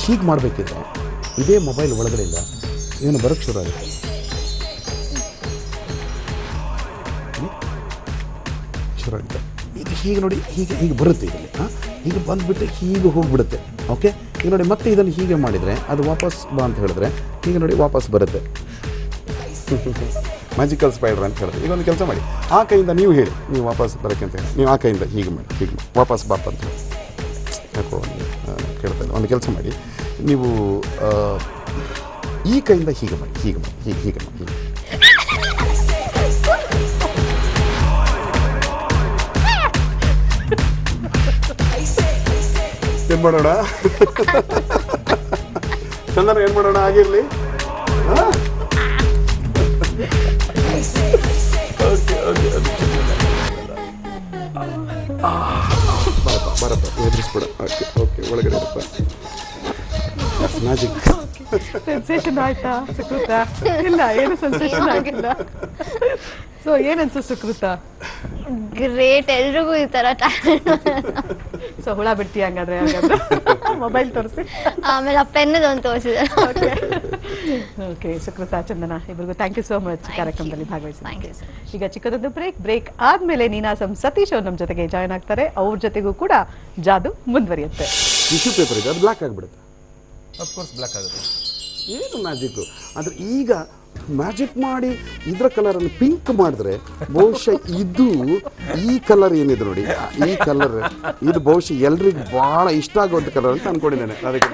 ಹೀಗೆ ಮಾಡಬೇಕಿದ್ರೆ ಇದೇ ಮೊಬೈಲ್ ಒಳಗಡೆಯಿಂದ ಏನು ಬರೋಕ್ಕೆ ಶುರು ಆಗುತ್ತೆ? ಶುರು ಆಗುತ್ತೆ. ಈಗ ಹೀಗೆ ನೋಡಿ, ಹೀಗೆ ಹೀಗೆ ಬರುತ್ತೆ ಇದರಲ್ಲಿ, ಹಾಂ? ಹೀಗೆ ಬಂದುಬಿಟ್ಟು ಹೀಗೆ ಹೋಗಿಬಿಡುತ್ತೆ ಓಕೆ ಈಗ ನೋಡಿ ಮತ್ತೆ ಇದನ್ನು ಹೀಗೆ ಮಾಡಿದರೆ ಅದು ವಾಪಸ್ ಬಾ ಅಂತ ಹೇಳಿದ್ರೆ ಹೀಗೆ ನೋಡಿ ವಾಪಸ್ ಬರುತ್ತೆ. ಮ್ಯಾಜಿಕಲ್ ಸ್ಪೈಡರ್ ಅಂತ ಹೇಳಿದ್ರೆ ಈಗ ಕೆಲಸ ಮಾಡಿ. ಆ ಕೈಯಿಂದ ನೀವು ಹೇಳಿ. ನೀವು ವಾಪಸ್ ಬರೋಕ್ಕೆ ಅಂತ ಹೇಳಿ. ನೀವು ಆ ಕೈಯಿಂದ ಹೀಗೆ ಮಾಡಿ ಹೀಗೆ ಮಾಡಿ. ವಾಪಸ್ ಬಾಪ ಅಂತ ಹೇಳಿ. ಯಾಕೋ ಒಂದು, ಕೇಳ್ತಾ ಒಂದು ಕೆಲಸ ಮಾಡಿ. ನೀವು ಈ ಕೈಯಿಂದ ಹೀಗೆ ಮಾಡಿ ಹೀಗೆ ಮಾಡಿ ಹೀಗೆ ಹೀಗೆ ಮಾಡಿ ಹೀಗೆ. ಏನು ಮಾಡೋಣ? ಚಂದನ ಏನು ಮಾಡೋಣ? ಆಗಿರಲಿ ಓಕೆ ಬರಪ್ಪ ಬರಪ್ಪ ಎದುರಿಸ್ಬಿಡ. ಓಕೆ ಓಕೆ ಒಳಗಡೆ ಇರಪ್ಪ. ಮ್ಯಾಜಿಕ್ ಸೆನ್ಸೇಷನ್ ಆಯ್ತಾ ಸುಕೃತ? ಇಲ್ಲ ಏನು ಸೆನ್ಸೇಷನ್ ಆಗಿಲ್ಲ. ಸೊ ಏನನ್ಸು ಸುಕೃತ? ಗ್ರೇಟ್ ಎಲ್ರಿಗೂ ಈ ತರ ಟ್ಯಾಲೆಂಟ್ ಸೊ ಹುಳ ಬಿಡ್ತೀಯ ಹಂಗಾದ್ರೆ? ಹಾಗಾದ್ರೆ? ಮೊಬೈಲ್ ತೋರಿಸಿ. ಆಮೇಲೆ ಆ ಪೆನ್ನದೊಂದು ತೋರಿಸಿದ್ದಾರೆ ಓಕೆ ಓಕೆ ಸುಕೃತ ಚಂದನ ಇಬ್ಬರಿಗೂ ಥ್ಯಾಂಕ್ ಯು ಸೋ ಮಚ್ ಕಾರ್ಯಕ್ರಮದಲ್ಲಿ ಭಾಗವಹಿಸಿ ಥ್ಯಾಂಕ್ ಯು ಸರ್ ಈಗ ಚಿಕ್ಕದೊಂದು ಬ್ರೇಕ್ ಬ್ರೇಕ್ ಆದ್ಮೇಲೆ ನೀನಾಸಂ ಸತೀಶ್ ಅವ್ರು ನಮ್ಮ ಜೊತೆಗೆ ಜಾಯ್ನ್ ಆಗ್ತಾರೆ. ಅವ್ರ ಜೊತೆಗೂ ಕೂಡ ಜಾದು ಮುಂದುವರಿಯುತ್ತೆ. ಟಿಶ್ಯೂ ಪೇಪರ್ ಇದೆ ಅದು ಬ್ಲ್ಯಾಕ್ ಆಗಿಬಿಡುತ್ತೆ. ಅಫ್ಕೋರ್ಸ್ ಬ್ಲ್ಯಾಕ್ ಆಗುತ್ತೆ. ಏನು ಮ್ಯಾಜಿಕ್ ಆದರೆ ಈಗ ಮ್ಯಾಜಿಕ್ ಮಾಡಿ ಇದರ ಕಲರನ್ನು ಪಿಂಕ್ ಮಾಡಿದ್ರೆ ಬಹುಶಃ ಇದು ಈ ಕಲರ್ ಏನಿದೆ ನೋಡಿ. ಈ ಕಲರ್ ಇದು ಬಹುಶಃ ಎಲ್ರಿಗೂ ಭಾಳ ಇಷ್ಟ ಆಗುವಂಥ ಕಲರ್ ಅಂತ ಅನ್ಕೊಂಡಿದ್ದೇನೆ. ಅದಕ್ಕೆ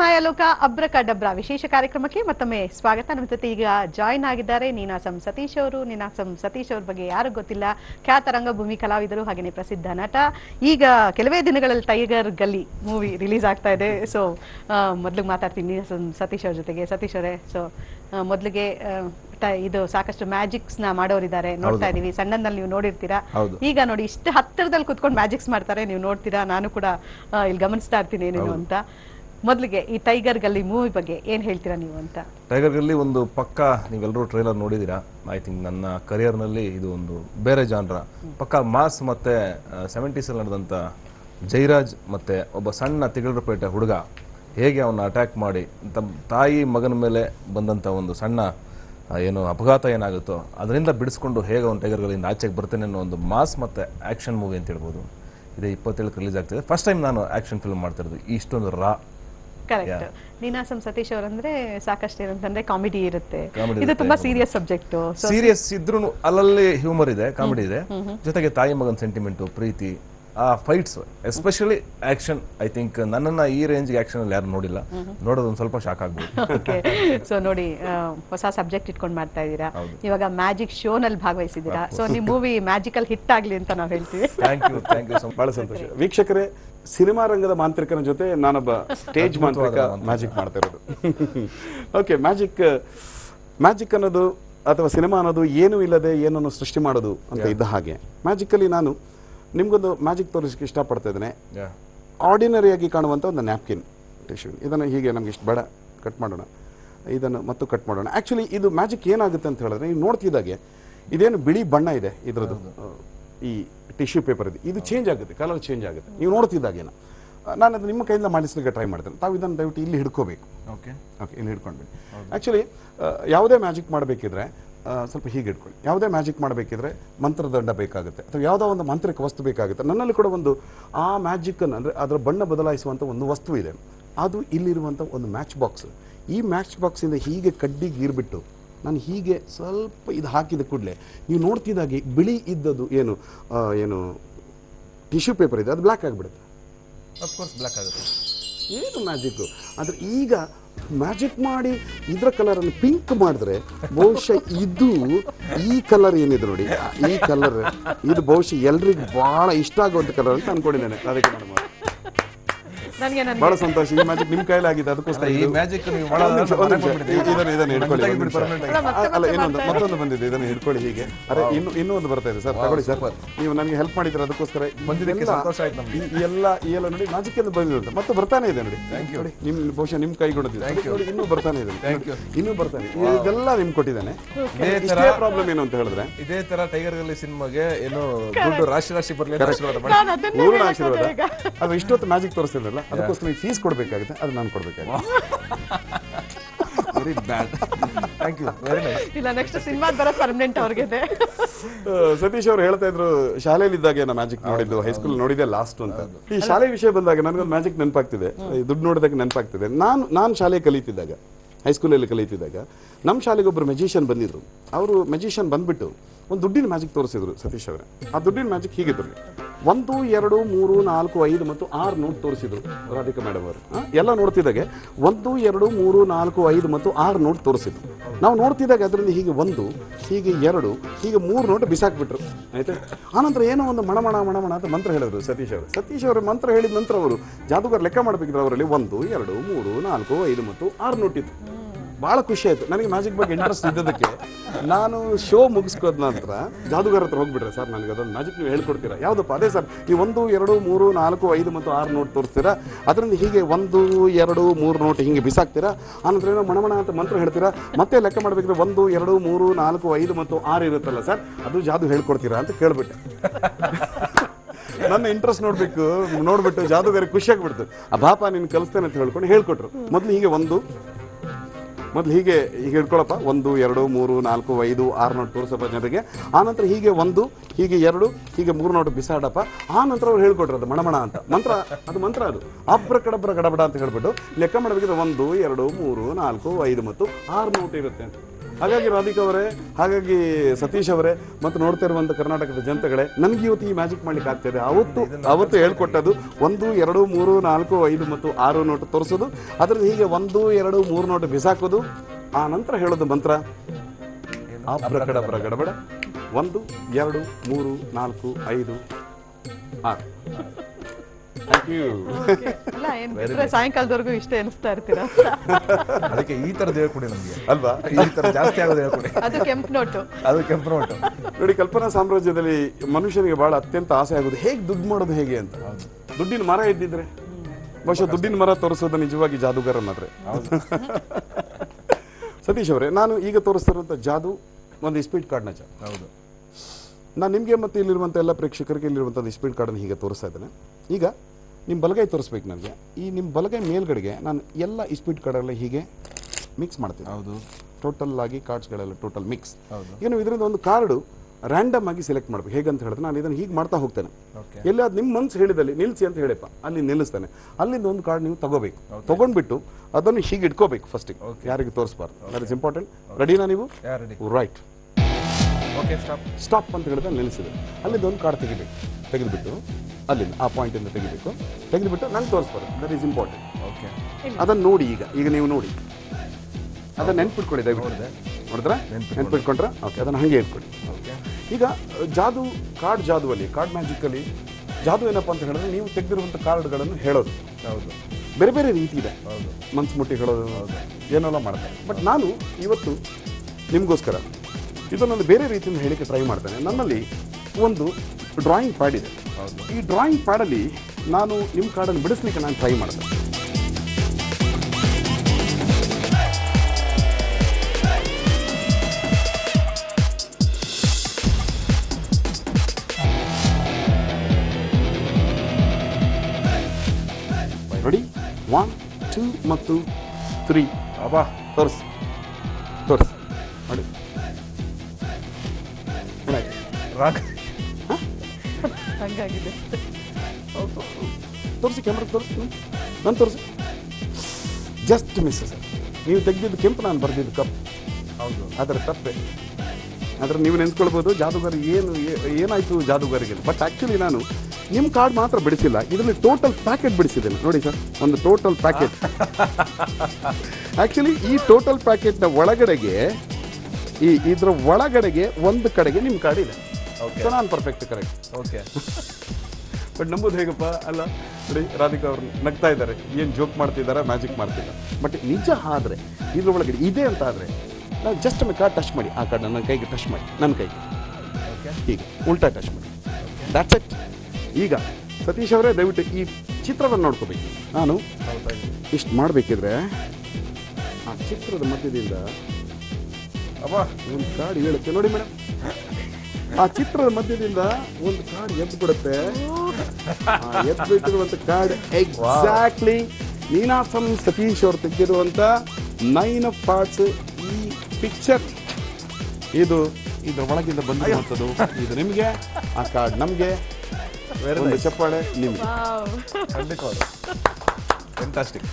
ಮಾಯಾಲೋಕ ಅಬ್ರಕ ಡಬ್ರ ವಿಶೇಷ ಕಾರ್ಯಕ್ರಮಕ್ಕೆ ಮತ್ತೊಮ್ಮೆ ಸ್ವಾಗತ. ನಮ್ಮ ಜೊತೆ ಈಗ ಜಾಯ್ನ್ ಆಗಿದ್ದಾರೆ ನೀನಾಸಂ ಸತೀಶ್ ಅವರು. ನೀನಾಸಂ ಸತೀಶ್ ಅವ್ರ ಬಗ್ಗೆ ಯಾರು ಗೊತ್ತಿಲ್ಲ. ಖ್ಯಾತ ರಂಗಭೂಮಿ ಕಲಾವಿದರು ಹಾಗೆಯೇ ಪ್ರಸಿದ್ಧ ನಟ. ಈಗ ಕೆಲವೇ ದಿನಗಳಲ್ಲಿ ಟೈಗರ್ ಗಲ್ಲಿ ಮೂವಿ ರಿಲೀಸ್ ಆಗ್ತಾ ಇದೆ. ಸೊ ಮೊದ್ಲು ಮಾತಾಡ್ತೀನಿ ನೀನಾಸಂ ಸತೀಶ್ ಅವ್ರ ಜೊತೆಗೆ. ಸತೀಶ್ ಅವರೇ ಸೊ ಮೊದಲಿಗೆ ಇದು ಸಾಕಷ್ಟು ಮ್ಯಾಜಿಕ್ಸ್ನ ಮಾಡೋರಿದ್ದಾರೆ ನೋಡ್ತಾ ಇದೀವಿ ಸಣ್ಣದಲ್ಲಿ ನೀವು ನೋಡಿರ್ತೀರಾ. ಈಗ ನೋಡಿ ಇಷ್ಟು ಹತ್ತಿರದಲ್ಲಿ ಕುತ್ಕೊಂಡು ಮ್ಯಾಜಿಕ್ಸ್ ಮಾಡ್ತಾರೆ. ನೀವು ನೋಡ್ತೀರಾ? ನಾನು ಕೂಡ ಇಲ್ಲಿ ಗಮನಿಸ್ತಾ ಇರ್ತೀನಿ ಏನೇನು ಅಂತ. ಮೊದಲಿಗೆ ಈ ಟೈಗರ್ ಗಲ್ಲಿ ಮೂವಿ ಬಗ್ಗೆ ಏನು ಹೇಳ್ತೀರಾ ನೀವು ಅಂತ? ಟೈಗರ್ ಗಲ್ಲಿ ಒಂದು ಪಕ್ಕ ನೀವೆಲ್ಲರೂ ಟ್ರೈಲರ್ ನೋಡಿದ್ದೀರಾ ಐ ಥಿಂಕ್ ನನ್ನ ಕರಿಯರ್ನಲ್ಲಿ ಇದು ಒಂದು ಬೇರೆ ಜಾನ್ರ ಪಕ್ಕ ಮಾಸ್ ಮತ್ತೆ ಸೆವೆಂಟೀಸಲ್ಲಿ ನಡೆದಂಥ ಜೈರಾಜ್ ಮತ್ತೆ ಒಬ್ಬ ಸಣ್ಣ ತಿಗಳರಪೇಟೆ ಹುಡುಗ ಹೇಗೆ ಅವನ್ನ ಅಟ್ಯಾಕ್ ಮಾಡಿ ತಮ್ಮ ತಾಯಿ ಮಗನ ಮೇಲೆ ಬಂದಂಥ ಒಂದು ಸಣ್ಣ ಏನು ಅಪಘಾತ ಏನಾಗುತ್ತೋ ಅದರಿಂದ ಬಿಡಿಸ್ಕೊಂಡು ಹೇಗೆ ಅವ್ನು ಟೈಗರ್ ಗಲ್ಲಿಂದ ಆಚೆಗೆ ಬರ್ತೇನೆ ಅನ್ನೋ ಒಂದು ಮಾಸ್ ಮತ್ತೆ ಆ್ಯಕ್ಷನ್ ಮೂವಿ ಅಂತ ಹೇಳ್ಬೋದು. ಇದೇ ಇಪ್ಪತ್ತೇಳಕ್ಕೆ ರಿಲೀಸ್ ಆಗ್ತಿದೆ. ಫಸ್ಟ್ ಟೈಮ್ ನಾನು ಆ್ಯಕ್ಷನ್ ಫಿಲ್ಮ್ ಮಾಡ್ತಿರೋದು ಇಷ್ಟೊಂದು ರಾ ಕರೆಕ್ಟ್ ನೀನಾಸಂ ಸತೀಶ್ ಅವರಂದ್ರೆ ಸಾಕಷ್ಟು ಏನಂತಂದ್ರೆ ಕಾಮಿಡಿ ಇರುತ್ತೆ. ಇದು ತುಂಬಾ ಸೀರಿಯಸ್ ಸಬ್ಜೆಕ್ಟ್ ಸೀರಿಯಸ್ ಇದ್ರೂ ಅಲ್ಲಲ್ಲಿ ಹ್ಯೂಮರ್ ಇದೆ ಕಾಮಿಡಿ ಇದೆ. ಜೊತೆಗೆ ತಾಯಿ ಮಗನ ಸೆಂಟಿಮೆಂಟ್ ಪ್ರೀತಿ ಆ fights especially action I think ನನ್ನನ್ನ ಈ ರೇಂಜ್ ಆಕ್ಷನ್ ಅಲ್ಲಿ ಯಾರು ನೋಡಿಲ್ಲ. ನೋಡೋದು ಸ್ವಲ್ಪ ಶಾಕ್ ಆಗ್ಬೋದು. ಓಕೆ ಸೊ ನೋಡಿ ಹೊಸ ಸಬ್ಜೆಕ್ಟ್ ಇಟ್ಕೊಂಡು ಮಾಡ್ತಾ ಇದ್ದೀರಾ? ಇವಾಗ ಮ್ಯಾಜಿಕ್ ಶೋ ನಲ್ಲಿ ಭಾಗವಹಿಸಿದ್ದೀರಾ? ಸೊ ನಿಮ್ ಮೂವಿ ಮ್ಯಾಜಿಕಲ್ ಹಿಟ್ ಆಗ್ಲಿ ಅಂತ ನಾವ್ ಹೇಳ್ತೀವಿ. ಥ್ಯಾಂಕ್ ಯು ಥ್ಯಾಂಕ್ ಯು ಬಹಳ ಸಂತೋಷ. ವೀಕ್ಷಕರೇ ಸಿನಿಮಾ ರಂಗದ ಮಾಂತ್ರಿಕನ ಜೊತೆ ನಾನೊಬ್ಬ ಸ್ಟೇಜ್ ಮಾಂತ್ರಿಕ ಮ್ಯಾಜಿಕ್ ಮಾಡ್ತಾ ಇರೋದು ಓಕೆ ಮ್ಯಾಜಿಕ್ ಮ್ಯಾಜಿಕ್ ಅನ್ನೋದು ಅಥವಾ ಸಿನಿಮಾ ಅನ್ನೋದು ಏನೂ ಇಲ್ಲದೆ ಏನನ್ನು ಸೃಷ್ಟಿ ಮಾಡೋದು ಅಂತ ಇದ್ದ ಹಾಗೆ. ಮ್ಯಾಜಿಕಲ್ಲಿ ನಾನು ನಿಮ್ಗೊಂದು ಮ್ಯಾಜಿಕ್ ತೋರಿಸಕ್ಕೆ ಇಷ್ಟಪಡ್ತಾ ಇದ್ದೇನೆ. ಆರ್ಡಿನರಿ ಆರ್ಡಿನರಿಯಾಗಿ ಕಾಣುವಂಥ ಒಂದು ನ್ಯಾಪ್ಕಿನ್ ಟಿಶ್ಯೂ ಇದನ್ನು ಹೀಗೆ ನಮ್ಗೆ ಇಷ್ಟು ಬೇಡ ಕಟ್ ಮಾಡೋಣ. ಇದನ್ನು ಮತ್ತು ಕಟ್ ಮಾಡೋಣ. ಆ್ಯಕ್ಚುಲಿ ಇದು ಮ್ಯಾಜಿಕ್ ಏನಾಗುತ್ತೆ ಅಂತ ಹೇಳಿದ್ರೆ ನೀವು ನೋಡ್ತಿದ್ದಾಗೆ ಇದೇನು ಬಿಳಿ ಬಣ್ಣ ಇದೆ ಇದರದ್ದು. ಈ ಟಿಶ್ಯೂ ಪೇಪರ್ ಇದೆ. ಇದು ಚೇಂಜ್ ಆಗುತ್ತೆ ಕಲರ್ ಚೇಂಜ್ ಆಗುತ್ತೆ. ನೀವು ನೋಡ್ತಿದ್ದಾಗೇನ ನಾನು ಅದು ನಿಮ್ಮ ಕೈಯಿಂದ ಮಾಡಿಸ್ಲಿಕ್ಕೆ ಟ್ರೈ ಮಾಡ್ತೇನೆ. ತಾವು ಇದನ್ನು ದಯವಿಟ್ಟು ಇಲ್ಲಿ ಹಿಡ್ಕೋಬೇಕು. ಓಕೆ ಓಕೆ ಇಲ್ಲಿ ಹಿಡ್ಕೊಂಡ್ಬಿಡಿ. ಆ್ಯಕ್ಚುಲಿ ಯಾವುದೇ ಮ್ಯಾಜಿಕ್ ಮಾಡಬೇಕಿದ್ರೆ ಸ್ವಲ್ಪ ಹೀಗೆ ಇಟ್ಕೊಳ್ಳಿ ಯಾವುದೇ ಮ್ಯಾಜಿಕ್ ಮಾಡಬೇಕಿದ್ರೆ ಮಂತ್ರದಂಡ ಬೇಕಾಗುತ್ತೆ. ಅಥವಾ ಯಾವುದೋ ಒಂದು ಮಾಂತ್ರಿಕ ವಸ್ತು ಬೇಕಾಗುತ್ತೆ. ನನ್ನಲ್ಲಿ ಕೂಡ ಒಂದು ಆ ಮ್ಯಾಜಿಕ್ಕನ್ನು ಅಂದರೆ ಅದರ ಬಣ್ಣ ಬದಲಾಯಿಸುವಂಥ ಒಂದು ವಸ್ತು ಇದೆ. ಅದು ಇಲ್ಲಿರುವಂಥ ಒಂದು ಮ್ಯಾಚ್ ಬಾಕ್ಸ್ ಈ ಮ್ಯಾಚ್ ಬಾಕ್ಸಿಂದ ಹೀಗೆ ಕಡ್ಡಿಗೆ ಗೀರ್ಬಿಟ್ಟು ನಾನು ಹೀಗೆ ಸ್ವಲ್ಪ ಇದು ಹಾಕಿದ ಕೂಡಲೇ, ನೀವು ನೋಡ್ತಿದ್ದಾಗೆ ಬಿಳಿ ಇದ್ದದ್ದು ಏನು ಏನು ಟಿಶ್ಯೂ ಪೇಪರ್ ಇದೆ, ಅದು ಬ್ಲ್ಯಾಕ್ ಆಗಿಬಿಡುತ್ತೆ. ಅಫ್ಕೋರ್ಸ್ ಬ್ಲ್ಯಾಕ್ ಆಗುತ್ತೆ. ಏನು ಮ್ಯಾಜಿಕ್ಕು? ಆದರೆ ಈಗ ಮ್ಯಾಜಿಕ್ ಮಾಡಿ ಇದರ ಕಲರನ್ನು ಪಿಂಕ್ ಮಾಡಿದ್ರೆ ಬಹುಶಃ ಇದು ಈ ಕಲರ್ ಏನಿದೆ ನೋಡಿ, ಈ ಕಲರ್, ಇದು ಬಹುಶಃ ಎಲ್ರಿಗೂ ಭಾಳ ಇಷ್ಟ ಆಗುವಂಥ ಕಲರ್ ಅಂತ ಅಂದ್ಕೊಂಡಿದ್ದೇನೆ ಅದಕ್ಕೆ ನನಗೆ ನನಗೆ. ಬಹಳ ಸಂತೋಷ. ಈ ಮ್ಯಾಜಿಕ್ ನಿಮ್ ಕೈಲಿ ಆಗಿದೆ ಅದಕ್ಕೋಸ್ಕರ ಈ ಮ್ಯಾಜಿಕ್ ನೀವು ಇದನ್ನ ಇದನ್ನ ಹಿಡ್ಕೊಳ್ಳಿ ಅಲ್ಲ ಇನ್ನೊಂದು ಮತ್ತೊಂದು ಬಂದಿದೆ ಇದನ್ನ ಹಿಡ್ಕೊಳ್ಳಿ ಹೀಗೆ. ಅರೆ ಇನ್ನು ಇನ್ನೂ ಒಂದು ಬರ್ತಾ ಇದೆ ಸರ್. ತಗೊಳ್ಳಿ ಸರ್. ನೀವು ನನಗೆ ಹೆಲ್ಪ್ ಮಾಡಿದ್ರೆ ಅದಕ್ಕೋಸ್ಕರ ಬಂದಿದ್ದಕ್ಕೆ ಸಂತೋಷ ಆಯ್ತು ನಮ್ಗೆ. ಈ- ಈ ಎಲ್ಲ ಈ ಎಲ್ಲ ನೋಡಿ ಮ್ಯಾಜಿಕ್ ಎಂದು ಬಂದಿದೆ ಮತ್ತೆ ಬರ್ತಾನೆ ಇದೆ ನೋಡಿ. ನೋಡಿ ನಿಮ್ ಬಹುಶಃ ನಿಮ್ ಕೈ ಕೊಡುತ್ತಿದೆ. ನೋಡಿ ಇನ್ನೂ ಬರ್ತಾನೆ ಇದೆ. ಇನ್ನು ಬರ್ತಾನೆ. ಇದೆಲ್ಲ ನಿಮ್ ಕೊಟ್ಟಿದ್ದಾನೆ. ಇಷ್ಟೇ ಪ್ರಾಬ್ಲಮ್ ಏನು ಅಂತ ಹೇಳಿದ್ರೆ? ಇದೇ ತರ ಟೈಗರ್ ಗಲ್ಲಿ ಸಿನಿಮಾಗೆ ಏನು ದುಡ್ಡು ರಾಶಿ ರಾಶಿ ಬರ್ಲಿ ಅಂತ ಆಶೀರ್ವಾದ ಮಾಡಿ. ಪೂರ್ಣ ಆಶೀರ್ವಾದ. ಈಗ. ಅದು ಇಷ್ಟೊತ್ತು ಮ್ಯಾಜಿಕ್ ತೋರಿಸ್ತಿರಲ್ಲ ಅದಕ್ಕೋಸ್ಕರ ಫೀಸ್ ಕೊಡಬೇಕಾಗುತ್ತೆ ಅದು ನಾನು ಕೊಡಬೇಕಾಗುತ್ತೆ. Very bad thank you very nice ಇಲ್ಲ ನೆಕ್ಸ್ಟ್ ಸಿನಿಮಾ ಬರ ಪರ್ಮನೆಂಟ್ ಅವ್ರಿಗೆ ಸತೀಶ್ ಅವರು ಹೇಳ್ತಾ ಇದ್ರು ಶಾಲೆಯಲ್ಲಿ ಇದ್ದಾಗ ನಾ ಮ್ಯಾಜಿಕ್ ನೋಡಿದ್ದು ಹೈಸ್ಕೂಲ್ ನೋಡಿದೆ ಲಾಸ್ಟ್ ಅಂತ. ಈ ಶಾಲೆ ವಿಷಯ ಬಂದಾಗ ನನಗೊಂದು ಮ್ಯಾಜಿಕ್ ನೆನಪಾಗ್ತಿದೆ. ಈ ದುಡ್ಡು ನೋಡಿದಾಗ ನೆನಪಾಗ್ತಿದೆ. ನಾನು ನಾನು ಶಾಲೆ ಕಲಿತಿದ್ದಾಗ ಹೈಸ್ಕೂಲಲ್ಲಿ ಕಲಿತಿದ್ದಾಗ ನಮ್ಮ ಶಾಲೆಗೆ ಒಬ್ಬರು ಮೆಜಿಷಿಯನ್ ಬಂದಿದ್ರು. ಅವರು ಮೆಜಿಷಿಯನ್ ಬಂದ್ಬಿಟ್ಟು ಒಂದು ದುಡ್ಡಿನ ಮ್ಯಾಜಿಕ್ ತೋರಿಸಿದ್ರು ಸತೀಶ್ ಅವರೇ. ಆ ದುಡ್ಡಿನ ಮ್ಯಾಜಿಕ್ ಹೀಗಿದ್ರು. ಒಂದು, ಎರಡು, ಮೂರು, ನಾಲ್ಕು, ಐದು ಮತ್ತು ಆರು ನೋಟ್ ತೋರಿಸಿದ್ರು ರಾಧಿಕಾ ಮೇಡಮ್ ಅವರು. ಎಲ್ಲ ನೋಡ್ತಿದ್ದಾಗೆ? ಒಂದು, ಎರಡು, ಮೂರು, ನಾಲ್ಕು, ಐದು ಮತ್ತು ಆರು ನೋಟ್ ತೋರಿಸಿದ್ರು. ನಾವು ನೋಡ್ತಿದ್ದಾಗ ಅದರಲ್ಲಿ ಹೀಗೆ ಒಂದು, ಹೀಗೆ ಎರಡು, ಹೀಗೆ ಮೂರು ನೋಟ್ ಬಿಸಾಕ್ಬಿಟ್ರು. ಆಯ್ತಾ? ಆನಂತರ ಏನೋ ಒಂದು ಮಣಮಣ ಮಣಮಣ ಅಂತ ಮಂತ್ರ ಹೇಳಿದ್ರು ಸತೀಶ್ ಅವರು. ಸತೀಶ್ ಅವರು ಮಂತ್ರ ಹೇಳಿದ ನಂತರ ಅವರು ಜಾದೂಗಾರ ಲೆಕ್ಕ ಮಾಡಬೇಕಿದ್ರು ಅವರಲ್ಲಿ ಒಂದು, ಎರಡು, ಮೂರು, ನಾಲ್ಕು, ಐದು ಮತ್ತು ಆರು ನೋಟ್ ಬಹಳ ಖುಷಿ ಆಯ್ತು. ನನಗೆ ಮ್ಯಾಜಿಕ್ ಬಗ್ಗೆ ಇಂಟ್ರೆಸ್ಟ್ ಇದ್ದದಕ್ಕೆ ನಾನು ಶೋ ಮುಗಿಸ್ಕೋದ ನಂತರ ಜಾದುಗಾರ ಹತ್ರ ಹೋಗ್ಬಿಟ್ರೆ, ಸರ್, ನನಗೆ ಅದೊಂದು ಮ್ಯಾಜಿಕ್ ನೀವು ಹೇಳ್ಕೊಡ್ತೀರಾ? ಯಾವುದಪ್ಪ? ಅದೇ ಸರ್ ಈ ಒಂದು, ಎರಡು, ಮೂರು, ನಾಲ್ಕು, ಐದು ಮತ್ತು ಆರು ನೋಟ್ ತೋರಿಸ್ತೀರಾ? ಅದರಿಂದ ಹೀಗೆ ಒಂದು, ಎರಡು, ಮೂರು ನೋಟ್ ಹಿಂಗೆ ಬಿಸಾಕ್ತೀರಾ? ಆನಂತರ ಏನೋ ಮಣಮಣ ಅಂತ ಮಂತ್ರ ಹೇಳ್ತೀರಾ? ಮತ್ತೆ ಲೆಕ್ಕ ಮಾಡಬೇಕಿದ್ರೆ ಒಂದು, ಎರಡು, ಮೂರು, ನಾಲ್ಕು, ಐದು ಮತ್ತು ಆರು ಇರುತ್ತಲ್ಲ ಸರ್, ಅದು ಜಾದು ಹೇಳ್ಕೊಡ್ತೀರಾ ಅಂತ ಕೇಳ್ಬಿಟ್ಟೆ. ನನ್ನ ಇಂಟ್ರೆಸ್ಟ್ ನೋಡ್ಬೇಕು, ನೋಡ್ಬಿಟ್ಟು ಜಾದುಗಾರಿ ಖುಷಿ ಆಗ್ಬಿಡ್ತು. ಆ, ಬಾಪ, ನೀನು ಕಲಿಸ್ತೇನೆ ಅಂತ ಹೇಳ್ಕೊಂಡು ಹೇಳ್ಕೊಟ್ರು. ಮೊದಲು ಹೀಗೆ ಒಂದು ಮೊದಲು ಹೀಗೆ ಹೀಗೆ ಹಿಡ್ಕೊಳಪ್ಪ ಒಂದು, ಎರಡು, ಮೂರು, ನಾಲ್ಕು, ಐದು, ಆರು ನೋಟ್ ತೋರಿಸಪ್ಪ ಜನರಿಗೆ. ಆನಂತರ ಹೀಗೆ ಒಂದು, ಹೀಗೆ ಎರಡು, ಹೀಗೆ ಮೂರು ನೋಟು ಬಿಸಾಡಪ್ಪ. ಆ ನಂತರ ಅವ್ರು ಹೇಳ್ಕೊಟ್ರು ಅದು ಮಣಮಣ ಅಂತ. ಮಂತ್ರ, ಅದು ಮಂತ್ರ ಅದು. ಅಬ್ರ ಕಡಬ್ರ ಗಡಬಡ ಅಂತ ಹೇಳ್ಬಿಟ್ಟು ಲೆಕ್ಕ ಮಾಡಬೇಕಿದ್ರೆ ಒಂದು, ಎರಡು, ಮೂರು, ನಾಲ್ಕು, ಐದು ಮತ್ತು ಆರು ನೋಟ್ ಇರುತ್ತೆ ಅಂತ. ಹಾಗಾಗಿ ರಾಧಿಕಾ ಅವರೇ ಹಾಗಾಗಿ ಸತೀಶ್ ಅವರೇ ಮತ್ತು ನೋಡ್ತಾ ಇರುವಂಥ ಕರ್ನಾಟಕದ ಜನತೆಗಳೇ ನನಗೆ ಇವತ್ತು ಈ ಮ್ಯಾಜಿಕ್ ಮಾಡ್ಲಿಕ್ಕೆ ಆಗ್ತಿದೆ ಅವತ್ತು ಅವತ್ತು ಹೇಳ್ಕೊಟ್ಟದು ಒಂದು ಎರಡು ಮೂರು ನಾಲ್ಕು ಐದು ಮತ್ತು ಆರು ನೋಟು ತೋರಿಸೋದು. ಅದ್ರದ್ದು ಹೀಗೆ ಒಂದು ಎರಡು ಮೂರು ನೋಟು ಬಿಸಾಕೋದು. ಆ ನಂತರ ಹೇಳೋದು ಮಂತ್ರ. ಪ್ರಕಡ ಗಡಬಡ ಒಂದು ಎರಡು ಮೂರು ನಾಲ್ಕು ಐದು ಆರು. ಥ್ಯಾಂಕ್ ಯು ಅಲ್ಲ ಏನ್ ಬಿಟ್ರೆ ಸಾಯಂಕಾಲದವರೆಗೂ ಇಷ್ಟ ಎನಿಸ್ತಾ ಇರ್ತೀರಾ? ಅದಕ್ಕೆ ಈ ತರದ್ ಹೇಳ್ಕೊಡಿ ನಮ್ಗೆ. ಅಲ್ವಾ? ಈ ತರ ಜಾಸ್ತಿ ಆಗೋದು ಹೇಳ್ಕೊಡಿ. ಅದು ಕೆಂಪು ನೋಟು. ಅದು ಕೆಂಪು ನೋಟು. ನೋಡಿ ಕಲ್ಪನಾ ಸಾಮ್ರಾಜ್ಯದಲ್ಲಿ ಮನುಷ್ಯನಿಗೆ ಬಹಳ ಅತ್ಯಂತ ಆಸೆ ಆಗೋದು ಹೇಗೆ ದುಡ್ಡು ಮಾಡೋದು ಹೇಗೆ ಅಂತ. ದುಡ್ಡಿನ ಮರ ಇದ್ದಿದ್ರೆ? ಬಹುಶಃ ದುಡ್ಡಿನ ಮರ ತೋರಿಸೋದು ನಿಜವಾಗಿ ಜಾದೂಗಾರ ಮಾತ್ರ. ಸತೀಶ್ ಅವರೇ ನಾನು ಈಗ ತೋರಿಸ್ತಿರುವಂಥ ಜಾದು ಒಂದು ಸ್ಪೀಡ್ ಕಾರ್ಡ್ನ ಜಾ ಹೌದು. ನಾನು ನಿಮಗೆ ಮತ್ತೆ ಇಲ್ಲಿರುವಂಥ ಎಲ್ಲ ಪ್ರೇಕ್ಷಕರಿಗೆ ಇಲ್ಲಿರುವಂತಹ ಸ್ಪೀಡ್ ಕಾರ್ಡ್ ಹೀಗೆ ತೋರಿಸ್ತಾ ಇದ್ದೇನೆ. ಈಗ ನಿಮ್ಮ ಬಲಗೈ ತೋರಿಸ್ಬೇಕು ನನಗೆ. ಈ ನಿಮ್ಮ ಬಲಗೈ ಮೇಲ್ಗಡೆಗೆ ನಾನು ಎಲ್ಲ ಇಸ್ಪೀಡ್ ಕಾರ್ಡ್ಗಳ ಹೀಗೆ ಮಿಕ್ಸ್ ಮಾಡ್ತೀನಿ. ಹೌದು. ಟೋಟಲ್ ಆಗಿ ಕಾರ್ಡ್ಸ್ಗಳೆಲ್ಲ ಟೋಟಲ್ ಮಿಕ್ಸ್ ನೀವು ಇದರಿಂದ ಒಂದು ಕಾರ್ಡು ರ್ಯಾಂಡಮ್ ಆಗಿ ಸೆಲೆಕ್ಟ್ ಮಾಡಬೇಕು. ಹೇಗಂತ ಹೇಳಿದ್ರೆ ನಾನು ಇದನ್ನು ಹೀಗೆ ಮಾಡ್ತಾ ಹೋಗ್ತೇನೆ. ಓಕೆ ಎಲ್ಲಿ ಅದು ನಿಮ್ಮ ಮನ್ಸು ಹೇಳಿದಲ್ಲಿ ನಿಲ್ಲಿಸಿ ಅಂತ ಹೇಳಪ್ಪ. ಅಲ್ಲಿ ನಿಲ್ಲಿಸ್ತಾನೆ. ಅಲ್ಲಿಂದ ಒಂದು ಕಾರ್ಡ್ ನೀವು ತಗೋಬೇಕು. ತಗೊಂಡ್ಬಿಟ್ಟು ಅದನ್ನು ಹೀಗೆ ಇಟ್ಕೋಬೇಕು ಫಸ್ಟಿಗೆ ಯಾರಿಗೆ ತೋರಿಸ್ಬಾರ್ದು. ದಟ್ ಇಸ್ ಇಂಪಾರ್ಟೆಂಟ್ ರೆಡಿನಾ ನೀವು? ರೈಟ್ ಓಕೆ ಸ್ಟಾಪ್ ಸ್ಟಾಪ್ ಅಂತ ಹೇಳಿದ್ರೆ ನಿಲ್ಲಿಸಿದೆ. ಅಲ್ಲಿಂದ ಒಂದು ಕಾರ್ಡ್ ತೆಗಿಬೇಕು. ತೆಗೆದುಬಿಟ್ಟು ಅಲ್ಲಿಂದ ಆ ಪಾಯಿಂಟಿಂದ ತೆಗಿಬೇಕು. ತೆಗೆದುಬಿಟ್ಟು ನಂಗೆ ತೋರಿಸ್ಬೋದು ದಟ್ ಈಸ್ ಇಂಪಾರ್ಟೆಂಟ್ ಓಕೆ ಅದನ್ನು ನೋಡಿ ಈಗ. ಈಗ ನೀವು ನೋಡಿ. ಅದನ್ನ ನೆನ್ಪಿಟ್ಕೊಳ್ಳಿ ದಯವಿಟ್ಟು. ನೋಡಿದ್ರೆ? ನೆನ್ಪಿಟ್ಕೊಂಡ್ರೆ? ಓಕೆ ಅದನ್ನು ಹಾಗೆ ಇಟ್ಕೊಳ್ಳಿ ಓಕೆ ಈಗ ಜಾದು ಕಾರ್ಡ್ ಜಾದುವಲ್ಲಿ ಕಾರ್ಡ್ ಮ್ಯಾಜಿಕಲ್ಲಿ ಜಾದು ಏನಪ್ಪ ಅಂತ ಹೇಳಿದ್ರೆ ನೀವು ತೆಗೆದಿರುವಂಥ ಕಾರ್ಡ್ಗಳನ್ನು ಹೇಳೋದು. ಹೌದು. ಬೇರೆ ಬೇರೆ ರೀತಿ ಇದೆ. ಹೌದು. ಮನ್ಸು ಮುಟ್ಟಿ ಹೇಳೋದು ಏನೆಲ್ಲ ಮಾಡ್ತಾರೆ. ಬಟ್ ನಾನು ಇವತ್ತು ನಿಮಗೋಸ್ಕರ ಇದನ್ನೊಂದು ಬೇರೆ ರೀತಿಯಿಂದ ಹೇಳಿಕೆ ಟ್ರೈ ಮಾಡ್ತೇನೆ. ನನ್ನಲ್ಲಿ ಒಂದು ಡ್ರಾಯಿಂಗ್ ಪ್ಯಾಡ್ ಇದೆ. ಈ ಡ್ರಾಯಿಂಗ್ ಪ್ಯಾಡಲ್ಲಿ ನಾನು ನಿಮ್ಮ ಕಾರ್ಡನ್ನು ಬಿಡಿಸ್ಲಿಕ್ಕೆ ನಾನು ಟ್ರೈ ಮಾಡಿದೆ. ರೆಡಿ ಒನ್ ಟೂ ಮತ್ತು ತ್ರೀ ಅಬ್ಬಾ ತೋರಿಸಿ. ತೋರಿಸಿ. ನೋಡಿ? ರಾಕ್ ಹಂಗಾಗಿದೆ ತೋರಿಸಿ ಕ್ಯಾಮ್ರಾ ತೋರಿಸಿ. ನಾನು ತೋರಿಸಿ. ಜಸ್ಟ್ ಮಿಸ್ ಸರ್ ನೀವು ತೆಗೆದಿದ್ದು ಕೆಂಪು ನಾನು ಬರೆದಿದ್ದು ಕಪ್ ಹೌದು. ಅದರ ತಪ್ಪೆ. ಆದರೆ ನೀವು ನೆನ್ಸ್ಕೊಳ್ಬೋದು ಜಾದೂಗಾರ ಏನು ಏನಾಯಿತು ಜಾದೂಗಾರಿಗೆ ಬಟ್ ಆ್ಯಕ್ಚುಲಿ ನಾನು ನಿಮ್ಮ ಕಾರ್ಡ್ ಮಾತ್ರ ಬಿಡಿಸಿಲ್ಲ. ಇದರಲ್ಲಿ ಟೋಟಲ್ ಪ್ಯಾಕೆಟ್ ಬಿಡಿಸಿದ್ದೇನೆ. ನೋಡಿ ಸರ್ ಒಂದು ಟೋಟಲ್ ಪ್ಯಾಕೆಟ್ ಆ್ಯಕ್ಚುಲಿ ಈ ಟೋಟಲ್ ಪ್ಯಾಕೆಟ್ನ ಒಳಗಡೆಗೆ ಈ ಇದರ ಒಳಗಡೆಗೆ ಒಂದು ಕಡೆಗೆ ನಿಮ್ಮ ಕಾರ್ಡ್ ಇದೆ. ಸೊ ನಾನು ಪರ್ಫೆಕ್ಟ್ ಕರೆಕ್ಟ್ ಓಕೆ ಬಟ್ ನಂಬೋದು ಹೇಗಪ್ಪ? ಅಲ್ಲ ನೋಡಿ ರಾಧಿಕಾ ಅವರು ನಗ್ತಾ ಇದ್ದಾರೆ. ಏನು ಜೋಕ್ ಮಾಡ್ತಿದ್ದಾರೆ ಮ್ಯಾಜಿಕ್ ಮಾಡ್ತಿದ್ದಾರೆ ಬಟ್ ನಿಜ ಆದರೆ ಇದ್ರ ಒಳಗೆ ಇದೆ ಅಂತ ಆದರೆ ನಾನು ಜಸ್ಟ್ ಒಮ್ಮೆ ಕಾರ್ಡ್ ಟಚ್ ಮಾಡಿ. ಆ ಕಾರ್ಡ್ ನನ್ನ ಕೈಗೆ ಟಚ್ ಮಾಡಿ. ನನ್ನ ಕೈಗೆ. ಹೀಗೆ ಉಲ್ಟಾ ಟಚ್ ಮಾಡಿ. ದಾಟ್ಸ್ ಇಟ್ ಈಗ ಸತೀಶ್ ಅವರೇ ದಯವಿಟ್ಟು ಈ ಚಿತ್ರವನ್ನು ನೋಡ್ಕೋಬೇಕು. ನಾನು ಇಷ್ಟು ಮಾಡಬೇಕಿದ್ರೆ ಆ ಚಿತ್ರದ ಮಧ್ಯದಿಂದ ಅಪ್ಪ ಒಂದು ಕಾರ್ಡ್ ಹೇಳುತ್ತೆ. ನೋಡಿ ಮೇಡಮ್ ಆ ಚಿತ್ರದ ಮಧ್ಯದಿಂದ ಒಂದು ಕಾರ್ಡ್ ಎದ್ದು ಬಿಡುತ್ತೆ ಆ ಎದ್ದು ಬಿಟ್ಟಿರುವಂತ ಕಾರ್ಡ್ ಎಕ್ಸಾಕ್ಟ್ಲಿ ನೀನಾಸಂ ಸತೀಶ್ ಅವರು ತೆಗೆದಿರುವಂತ ನೈನ್ ಆಫ್ ಪಾರ್ಟ್ಸ್ ಈ ಪಿಕ್ಚರ್ ಇದು ಇದ್ರ ಒಳಗಿಂದ ಬಂದಿರುವಂಥದ್ದು. ಇದು ನಿಮಗೆ ಆ ಕಾರ್ಡ್ ನಮಗೆ. ಒಂದು ಚಪ್ಪಾಳೆ ನಿಮ್ಗೆ. ಖಂಡಿತವಾದ ಫ್ಯಾಂಟಾಸ್ಟಿಕ್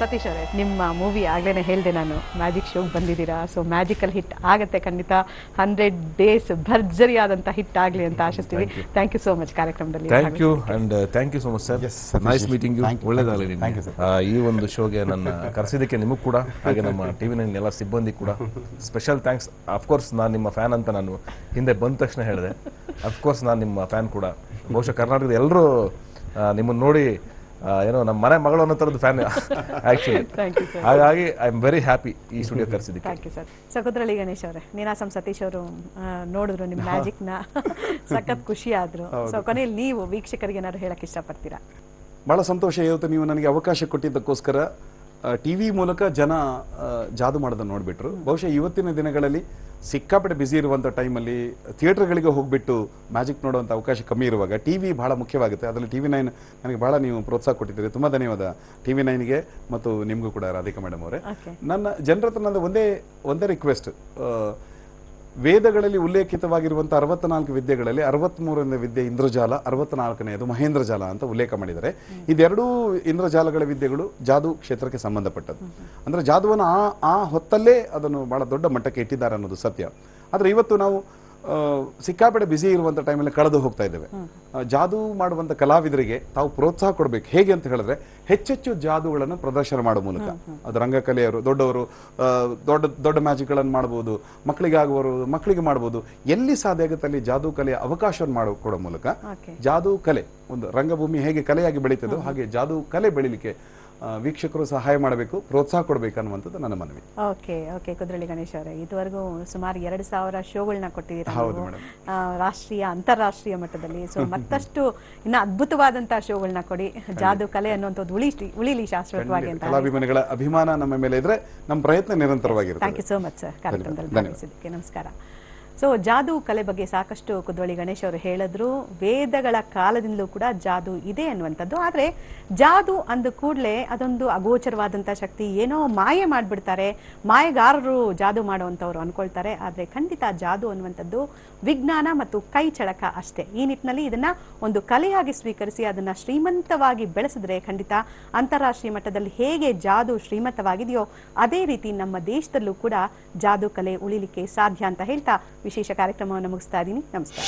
ಸತೀಶ್ ಅವರೇ ನಿಮ್ಮ ಮೂವಿ ಆಗ್ಲೇ ಹೇಳಿದೆ ನಾನು. ಮ್ಯಾಜಿಕ್ ಶೋಗೆ ಬಂದಿದ್ದೀರಾ? ಸೊ ಮ್ಯಾಜಿಕಲ್ ಹಿಟ್ ಆಗುತ್ತೆ ಖಂಡಿತ. ಹಂಡ್ರೆಡ್ ಡೇಸ್ ಭರ್ಜರಿ ಆದಂತ ಹಿಟ್ ಆಗಲಿ ಅಂತ ಆಶಿಸ್ತೀವಿ. ಥ್ಯಾಂಕ್ ಯು ಸೋ ಮಚ್ ಕಾರ್ಯಕ್ರಮದಲ್ಲಿ. Thank you and thank you so much sir nice meeting you you, ಈ ಒಂದು ಶೋಗೆ ನನ್ನ ಕರೆಸಿದ್ದಕ್ಕೆ ನಿಮಗೂ ಕೂಡ ಹಾಗೆ ನಮ್ಮ ಟಿ ವಿ ನೈನ್ ಎಲ್ಲ ಸಿಬ್ಬಂದಿ ಕೂಡ. ಸ್ಪೆಷಲ್ ಥ್ಯಾಂಕ್ಸ್ ಅಫ್ಕೋರ್ಸ್ ನಾನು ನಿಮ್ಮ ಫ್ಯಾನ್ ಅಂತ ನಾನು ಹಿಂದೆ ಬಂದ ತಕ್ಷಣ ಹೇಳಿದೆ. ಅಫ್ಕೋರ್ಸ್ ನಾನು ನಿಮ್ಮ ಫ್ಯಾನ್ ಕೂಡ. ಬಹುಶಃ ಕರ್ನಾಟಕದ ಎಲ್ಲರೂ ನಿಮ್ಮನ್ನು ನೋಡಿ ಏನೋ ನಮ್ಮ ಮನೆ ಮಗಳು ಅನ್ನೋ ಥರದ ಫ್ಯಾನ್ ಆ್ಯಕ್ಚುಲಿ ಹಾಗಾಗಿ ಐ ಆಮ್ ವೆರಿ ಹ್ಯಾಪಿ ಈ ಸ್ಟುಡಿಯೋ ಕರೆಸಿದ್ದಕ್ಕೆ ಥ್ಯಾಂಕ್ ಯು ಸರ್ ಸಕುದ್ರಳ್ಳಿ ಗಣೇಶ್ ಅವರೇ ನೀನಾಸಂ ಸತೀಶ್ ಅವರು ನೋಡಿದ್ರು ನಿಮ್ಮ ಮ್ಯಾಜಿಕ್ನ ಸಖತ್ ಖುಷಿ ಆದ್ರು. ಸೊ ಕೊನೆಯಲ್ಲಿ ನೀವು ವೀಕ್ಷಕರಿಗೆ ಏನಾದ್ರು ಹೇಳಕ್ ಇಷ್ಟಪಡ್ತೀರಾ? ಬಹಳ ಸಂತೋಷ ಇವತ್ತು ನೀವು ನನಗೆ ಅವಕಾಶ ಕೊಟ್ಟಿದ್ದಕ್ಕೋಸ್ಕರ. ಟಿ ವಿ ಮೂಲಕ ಜನ ಜಾದು ಮಾಡೋದನ್ನು ನೋಡಿಬಿಟ್ರು. ಬಹುಶಃ ಇವತ್ತಿನ ದಿನಗಳಲ್ಲಿ ಸಿಕ್ಕಾಪಟ್ಟೆ ಬ್ಯುಸಿ ಇರುವಂಥ ಟೈಮಲ್ಲಿ ಥಿಯೇಟರ್ಗಳಿಗೆ ಹೋಗಿಬಿಟ್ಟು ಮ್ಯಾಜಿಕ್ ನೋಡುವಂಥ ಅವಕಾಶ ಕಮ್ಮಿ ಇರುವಾಗ ಟಿ ವಿ ಭಾಳ ಮುಖ್ಯವಾಗುತ್ತೆ. ಅದರಲ್ಲಿ ಟಿ ವಿ ನೈನ್ ನನಗೆ ಭಾಳ ನೀವು ಪ್ರೋತ್ಸಾಹ ಕೊಟ್ಟಿದ್ದೀರಿ. ತುಂಬ ಧನ್ಯವಾದ. ಟಿ ವಿ ನೈನ್ಗೆ ಮತ್ತು ನಿಮಗೂ ಕೂಡ ರಾಧಿಕಾ ಮೇಡಮ್ ಅವರೇ. ನನ್ನ ಜನರ ಹತ್ರ ನಂದು ಒಂದೇ ಒಂದೇ ರಿಕ್ವೆಸ್ಟ್ ವೇದಗಳಲ್ಲಿ ಉಲ್ಲೇಖಿತವಾಗಿರುವಂಥ ಅರವತ್ನಾಲ್ಕು ವಿದ್ಯೆಗಳಲ್ಲಿ ಅರವತ್ತ್ಮೂರನೇ ವಿದ್ಯೆ ಇಂದ್ರಜಾಲ, ಅರವತ್ನಾಲ್ಕನೆಯದು ಮಹೇಂದ್ರಜಾಲ ಅಂತ ಉಲ್ಲೇಖ ಮಾಡಿದ್ದಾರೆ ಇದೆರಡೂ ಇಂದ್ರಜಾಲಗಳ ವಿದ್ಯೆಗಳು ಜಾದು ಕ್ಷೇತ್ರಕ್ಕೆ ಸಂಬಂಧಪಟ್ಟದ್ದು. ಅಂದರೆ ಜಾದುವನ್ನು ಆ ಆ ಹೊತ್ತಲ್ಲೇ ಅದನ್ನು ಬಹಳ ದೊಡ್ಡ ಮಟ್ಟಕ್ಕೆ ಇಟ್ಟಿದ್ದಾರೆ ಅನ್ನೋದು ಸತ್ಯ. ಆದರೆ ಇವತ್ತು ನಾವು ಆ, ಸಿಕ್ಕಾಪಟ್ಟೆ ಬ್ಯುಸಿ ಇರುವಂಥ ಟೈಮಲ್ಲಿ ಕಳೆದು ಹೋಗ್ತಾ ಇದ್ದೇವೆ. ಜಾದೂ ಮಾಡುವಂಥ ಕಲಾವಿದರಿಗೆ ತಾವು ಪ್ರೋತ್ಸಾಹ ಕೊಡಬೇಕು. ಹೇಗೆ ಅಂತ ಹೇಳಿದ್ರೆ ಹೆಚ್ಚೆಚ್ಚು ಜಾದುಗಳನ್ನು ಪ್ರದರ್ಶನ ಮಾಡೋ ಮೂಲಕ. ಅದು ರಂಗಕಲೆಯವರು ದೊಡ್ಡವರು ದೊಡ್ಡ ದೊಡ್ಡ ಮ್ಯಾಜಿಕ್ಗಳನ್ನು ಮಾಡ್ಬೋದು ಮಕ್ಕಳಿಗೆ ಆಗುವರು ಮಕ್ಕಳಿಗೆ ಮಾಡ್ಬೋದು. ಎಲ್ಲಿ ಸಾಧ್ಯ ಆಗುತ್ತೆ ಅಲ್ಲಿ ಜಾದು ಕಲೆಯ ಅವಕಾಶವನ್ನು ಮಾಡಿಕೊಡೋ ಮೂಲಕ ಜಾದು ಕಲೆ ಒಂದು ರಂಗಭೂಮಿ ಹೇಗೆ ಕಲೆಯಾಗಿ ಬೆಳೀತದೋ ಹಾಗೆ ಜಾದು ಕಲೆ ಬೆಳಿಲಿಕ್ಕೆ ವೀಕ್ಷಕರು ಸಹಾಯ ಮಾಡಬೇಕು ಪ್ರೋತ್ಸಾಹ ಕೊಡಬೇಕು ಅನ್ನುವಂಥದ್ದು ನನ್ನ ಮನವಿ. ಓಕೆ ಓಕೆ ಕುದ್ರಳ್ಳಿ ಗಣೇಶ್ ಅವರೇ. ಇದುವರೆಗೂ ಸುಮಾರು ಎರಡು ಸಾವಿರ ಶೋಗಳನ್ನ ಕೊಟ್ಟಿದ್ದೀರಾ ಹೌದು. ರಾಷ್ಟ್ರೀಯ ಅಂತಾರಾಷ್ಟ್ರೀಯ ಮಟ್ಟದಲ್ಲಿ. ಸೊ ಮತ್ತಷ್ಟು ಇನ್ನ ಅದ್ಭುತವಾದಂತಹ ಶೋಗಳನ್ನ ಕೊಡಿ. ಜಾದು ಕಲೆ ಅನ್ನುವಂಥದ್ದು ಉಳಿ ಉಳಿಲಿ ಶಾಶ್ವತವಾಗಿ ಅಂತ ಕಲಾಭಿಮಾನಿಗಳ ಅಭಿಮಾನ ನಮ್ಮ ಮೇಲೆ ಇದ್ರೆ ನಮ್ಮ ಪ್ರಯತ್ನ ನಿರಂತರವಾಗಿರುತ್ತೆ thank you so much sir ಕಾರ್ಯಕ್ರಮದಲ್ಲಿ. ಭಾಗವಹಿಸಿದ್ದಕ್ಕೆ ನಮಸ್ಕಾರ. ಸೊ ಜಾದು ಕಲೆ ಬಗ್ಗೆ ಸಾಕಷ್ಟು ಕುದ್ವಳಿ ಗಣೇಶ್ ಅವರು ಹೇಳಿದ್ರು. ವೇದಗಳ ಕಾಲದಿಂದಲೂ ಕೂಡ ಜಾದು ಇದೆ ಅನ್ನುವಂಥದ್ದು. ಆದರೆ ಜಾದು ಅಂದ ಕೂಡಲೇ ಅದೊಂದು ಅಗೋಚರವಾದಂಥ ಶಕ್ತಿ. ಏನೋ ಮಾಯೆ ಮಾಡಿಬಿಡ್ತಾರೆ. ಮಾಯೆಗಾರರು ಜಾದು ಮಾಡುವಂಥವ್ರು ಅನ್ಕೊಳ್ತಾರೆ ಆದರೆ ಖಂಡಿತ ಜಾದು ಅನ್ನುವಂಥದ್ದು ವಿಜ್ಞಾನ ಮತ್ತು ಕೈ ಚಳಕ ಅಷ್ಟೇ. ಈ ನಿಟ್ಟಿನಲ್ಲಿ ಇದನ್ನ ಒಂದು ಕಲೆಯಾಗಿ ಸ್ವೀಕರಿಸಿ ಅದನ್ನ ಶ್ರೀಮಂತವಾಗಿ ಬೆಳೆಸಿದ್ರೆ ಖಂಡಿತ ಅಂತಾರಾಷ್ಟ್ರೀಯ ಮಟ್ಟದಲ್ಲಿ ಹೇಗೆ ಜಾದು ಶ್ರೀಮಂತವಾಗಿದೆಯೋ ಅದೇ ರೀತಿ ನಮ್ಮ ದೇಶದಲ್ಲೂ ಕೂಡ ಜಾದು ಕಲೆ ಉಳಿಲಿಕ್ಕೆ ಸಾಧ್ಯ ಅಂತ ಹೇಳ್ತಾ ವಿಶೇಷ ಕಾರ್ಯಕ್ರಮವನ್ನು ಮುಗಿಸ್ತಾ ಇದ್ದೀನಿ. ನಮಸ್ಕಾರ.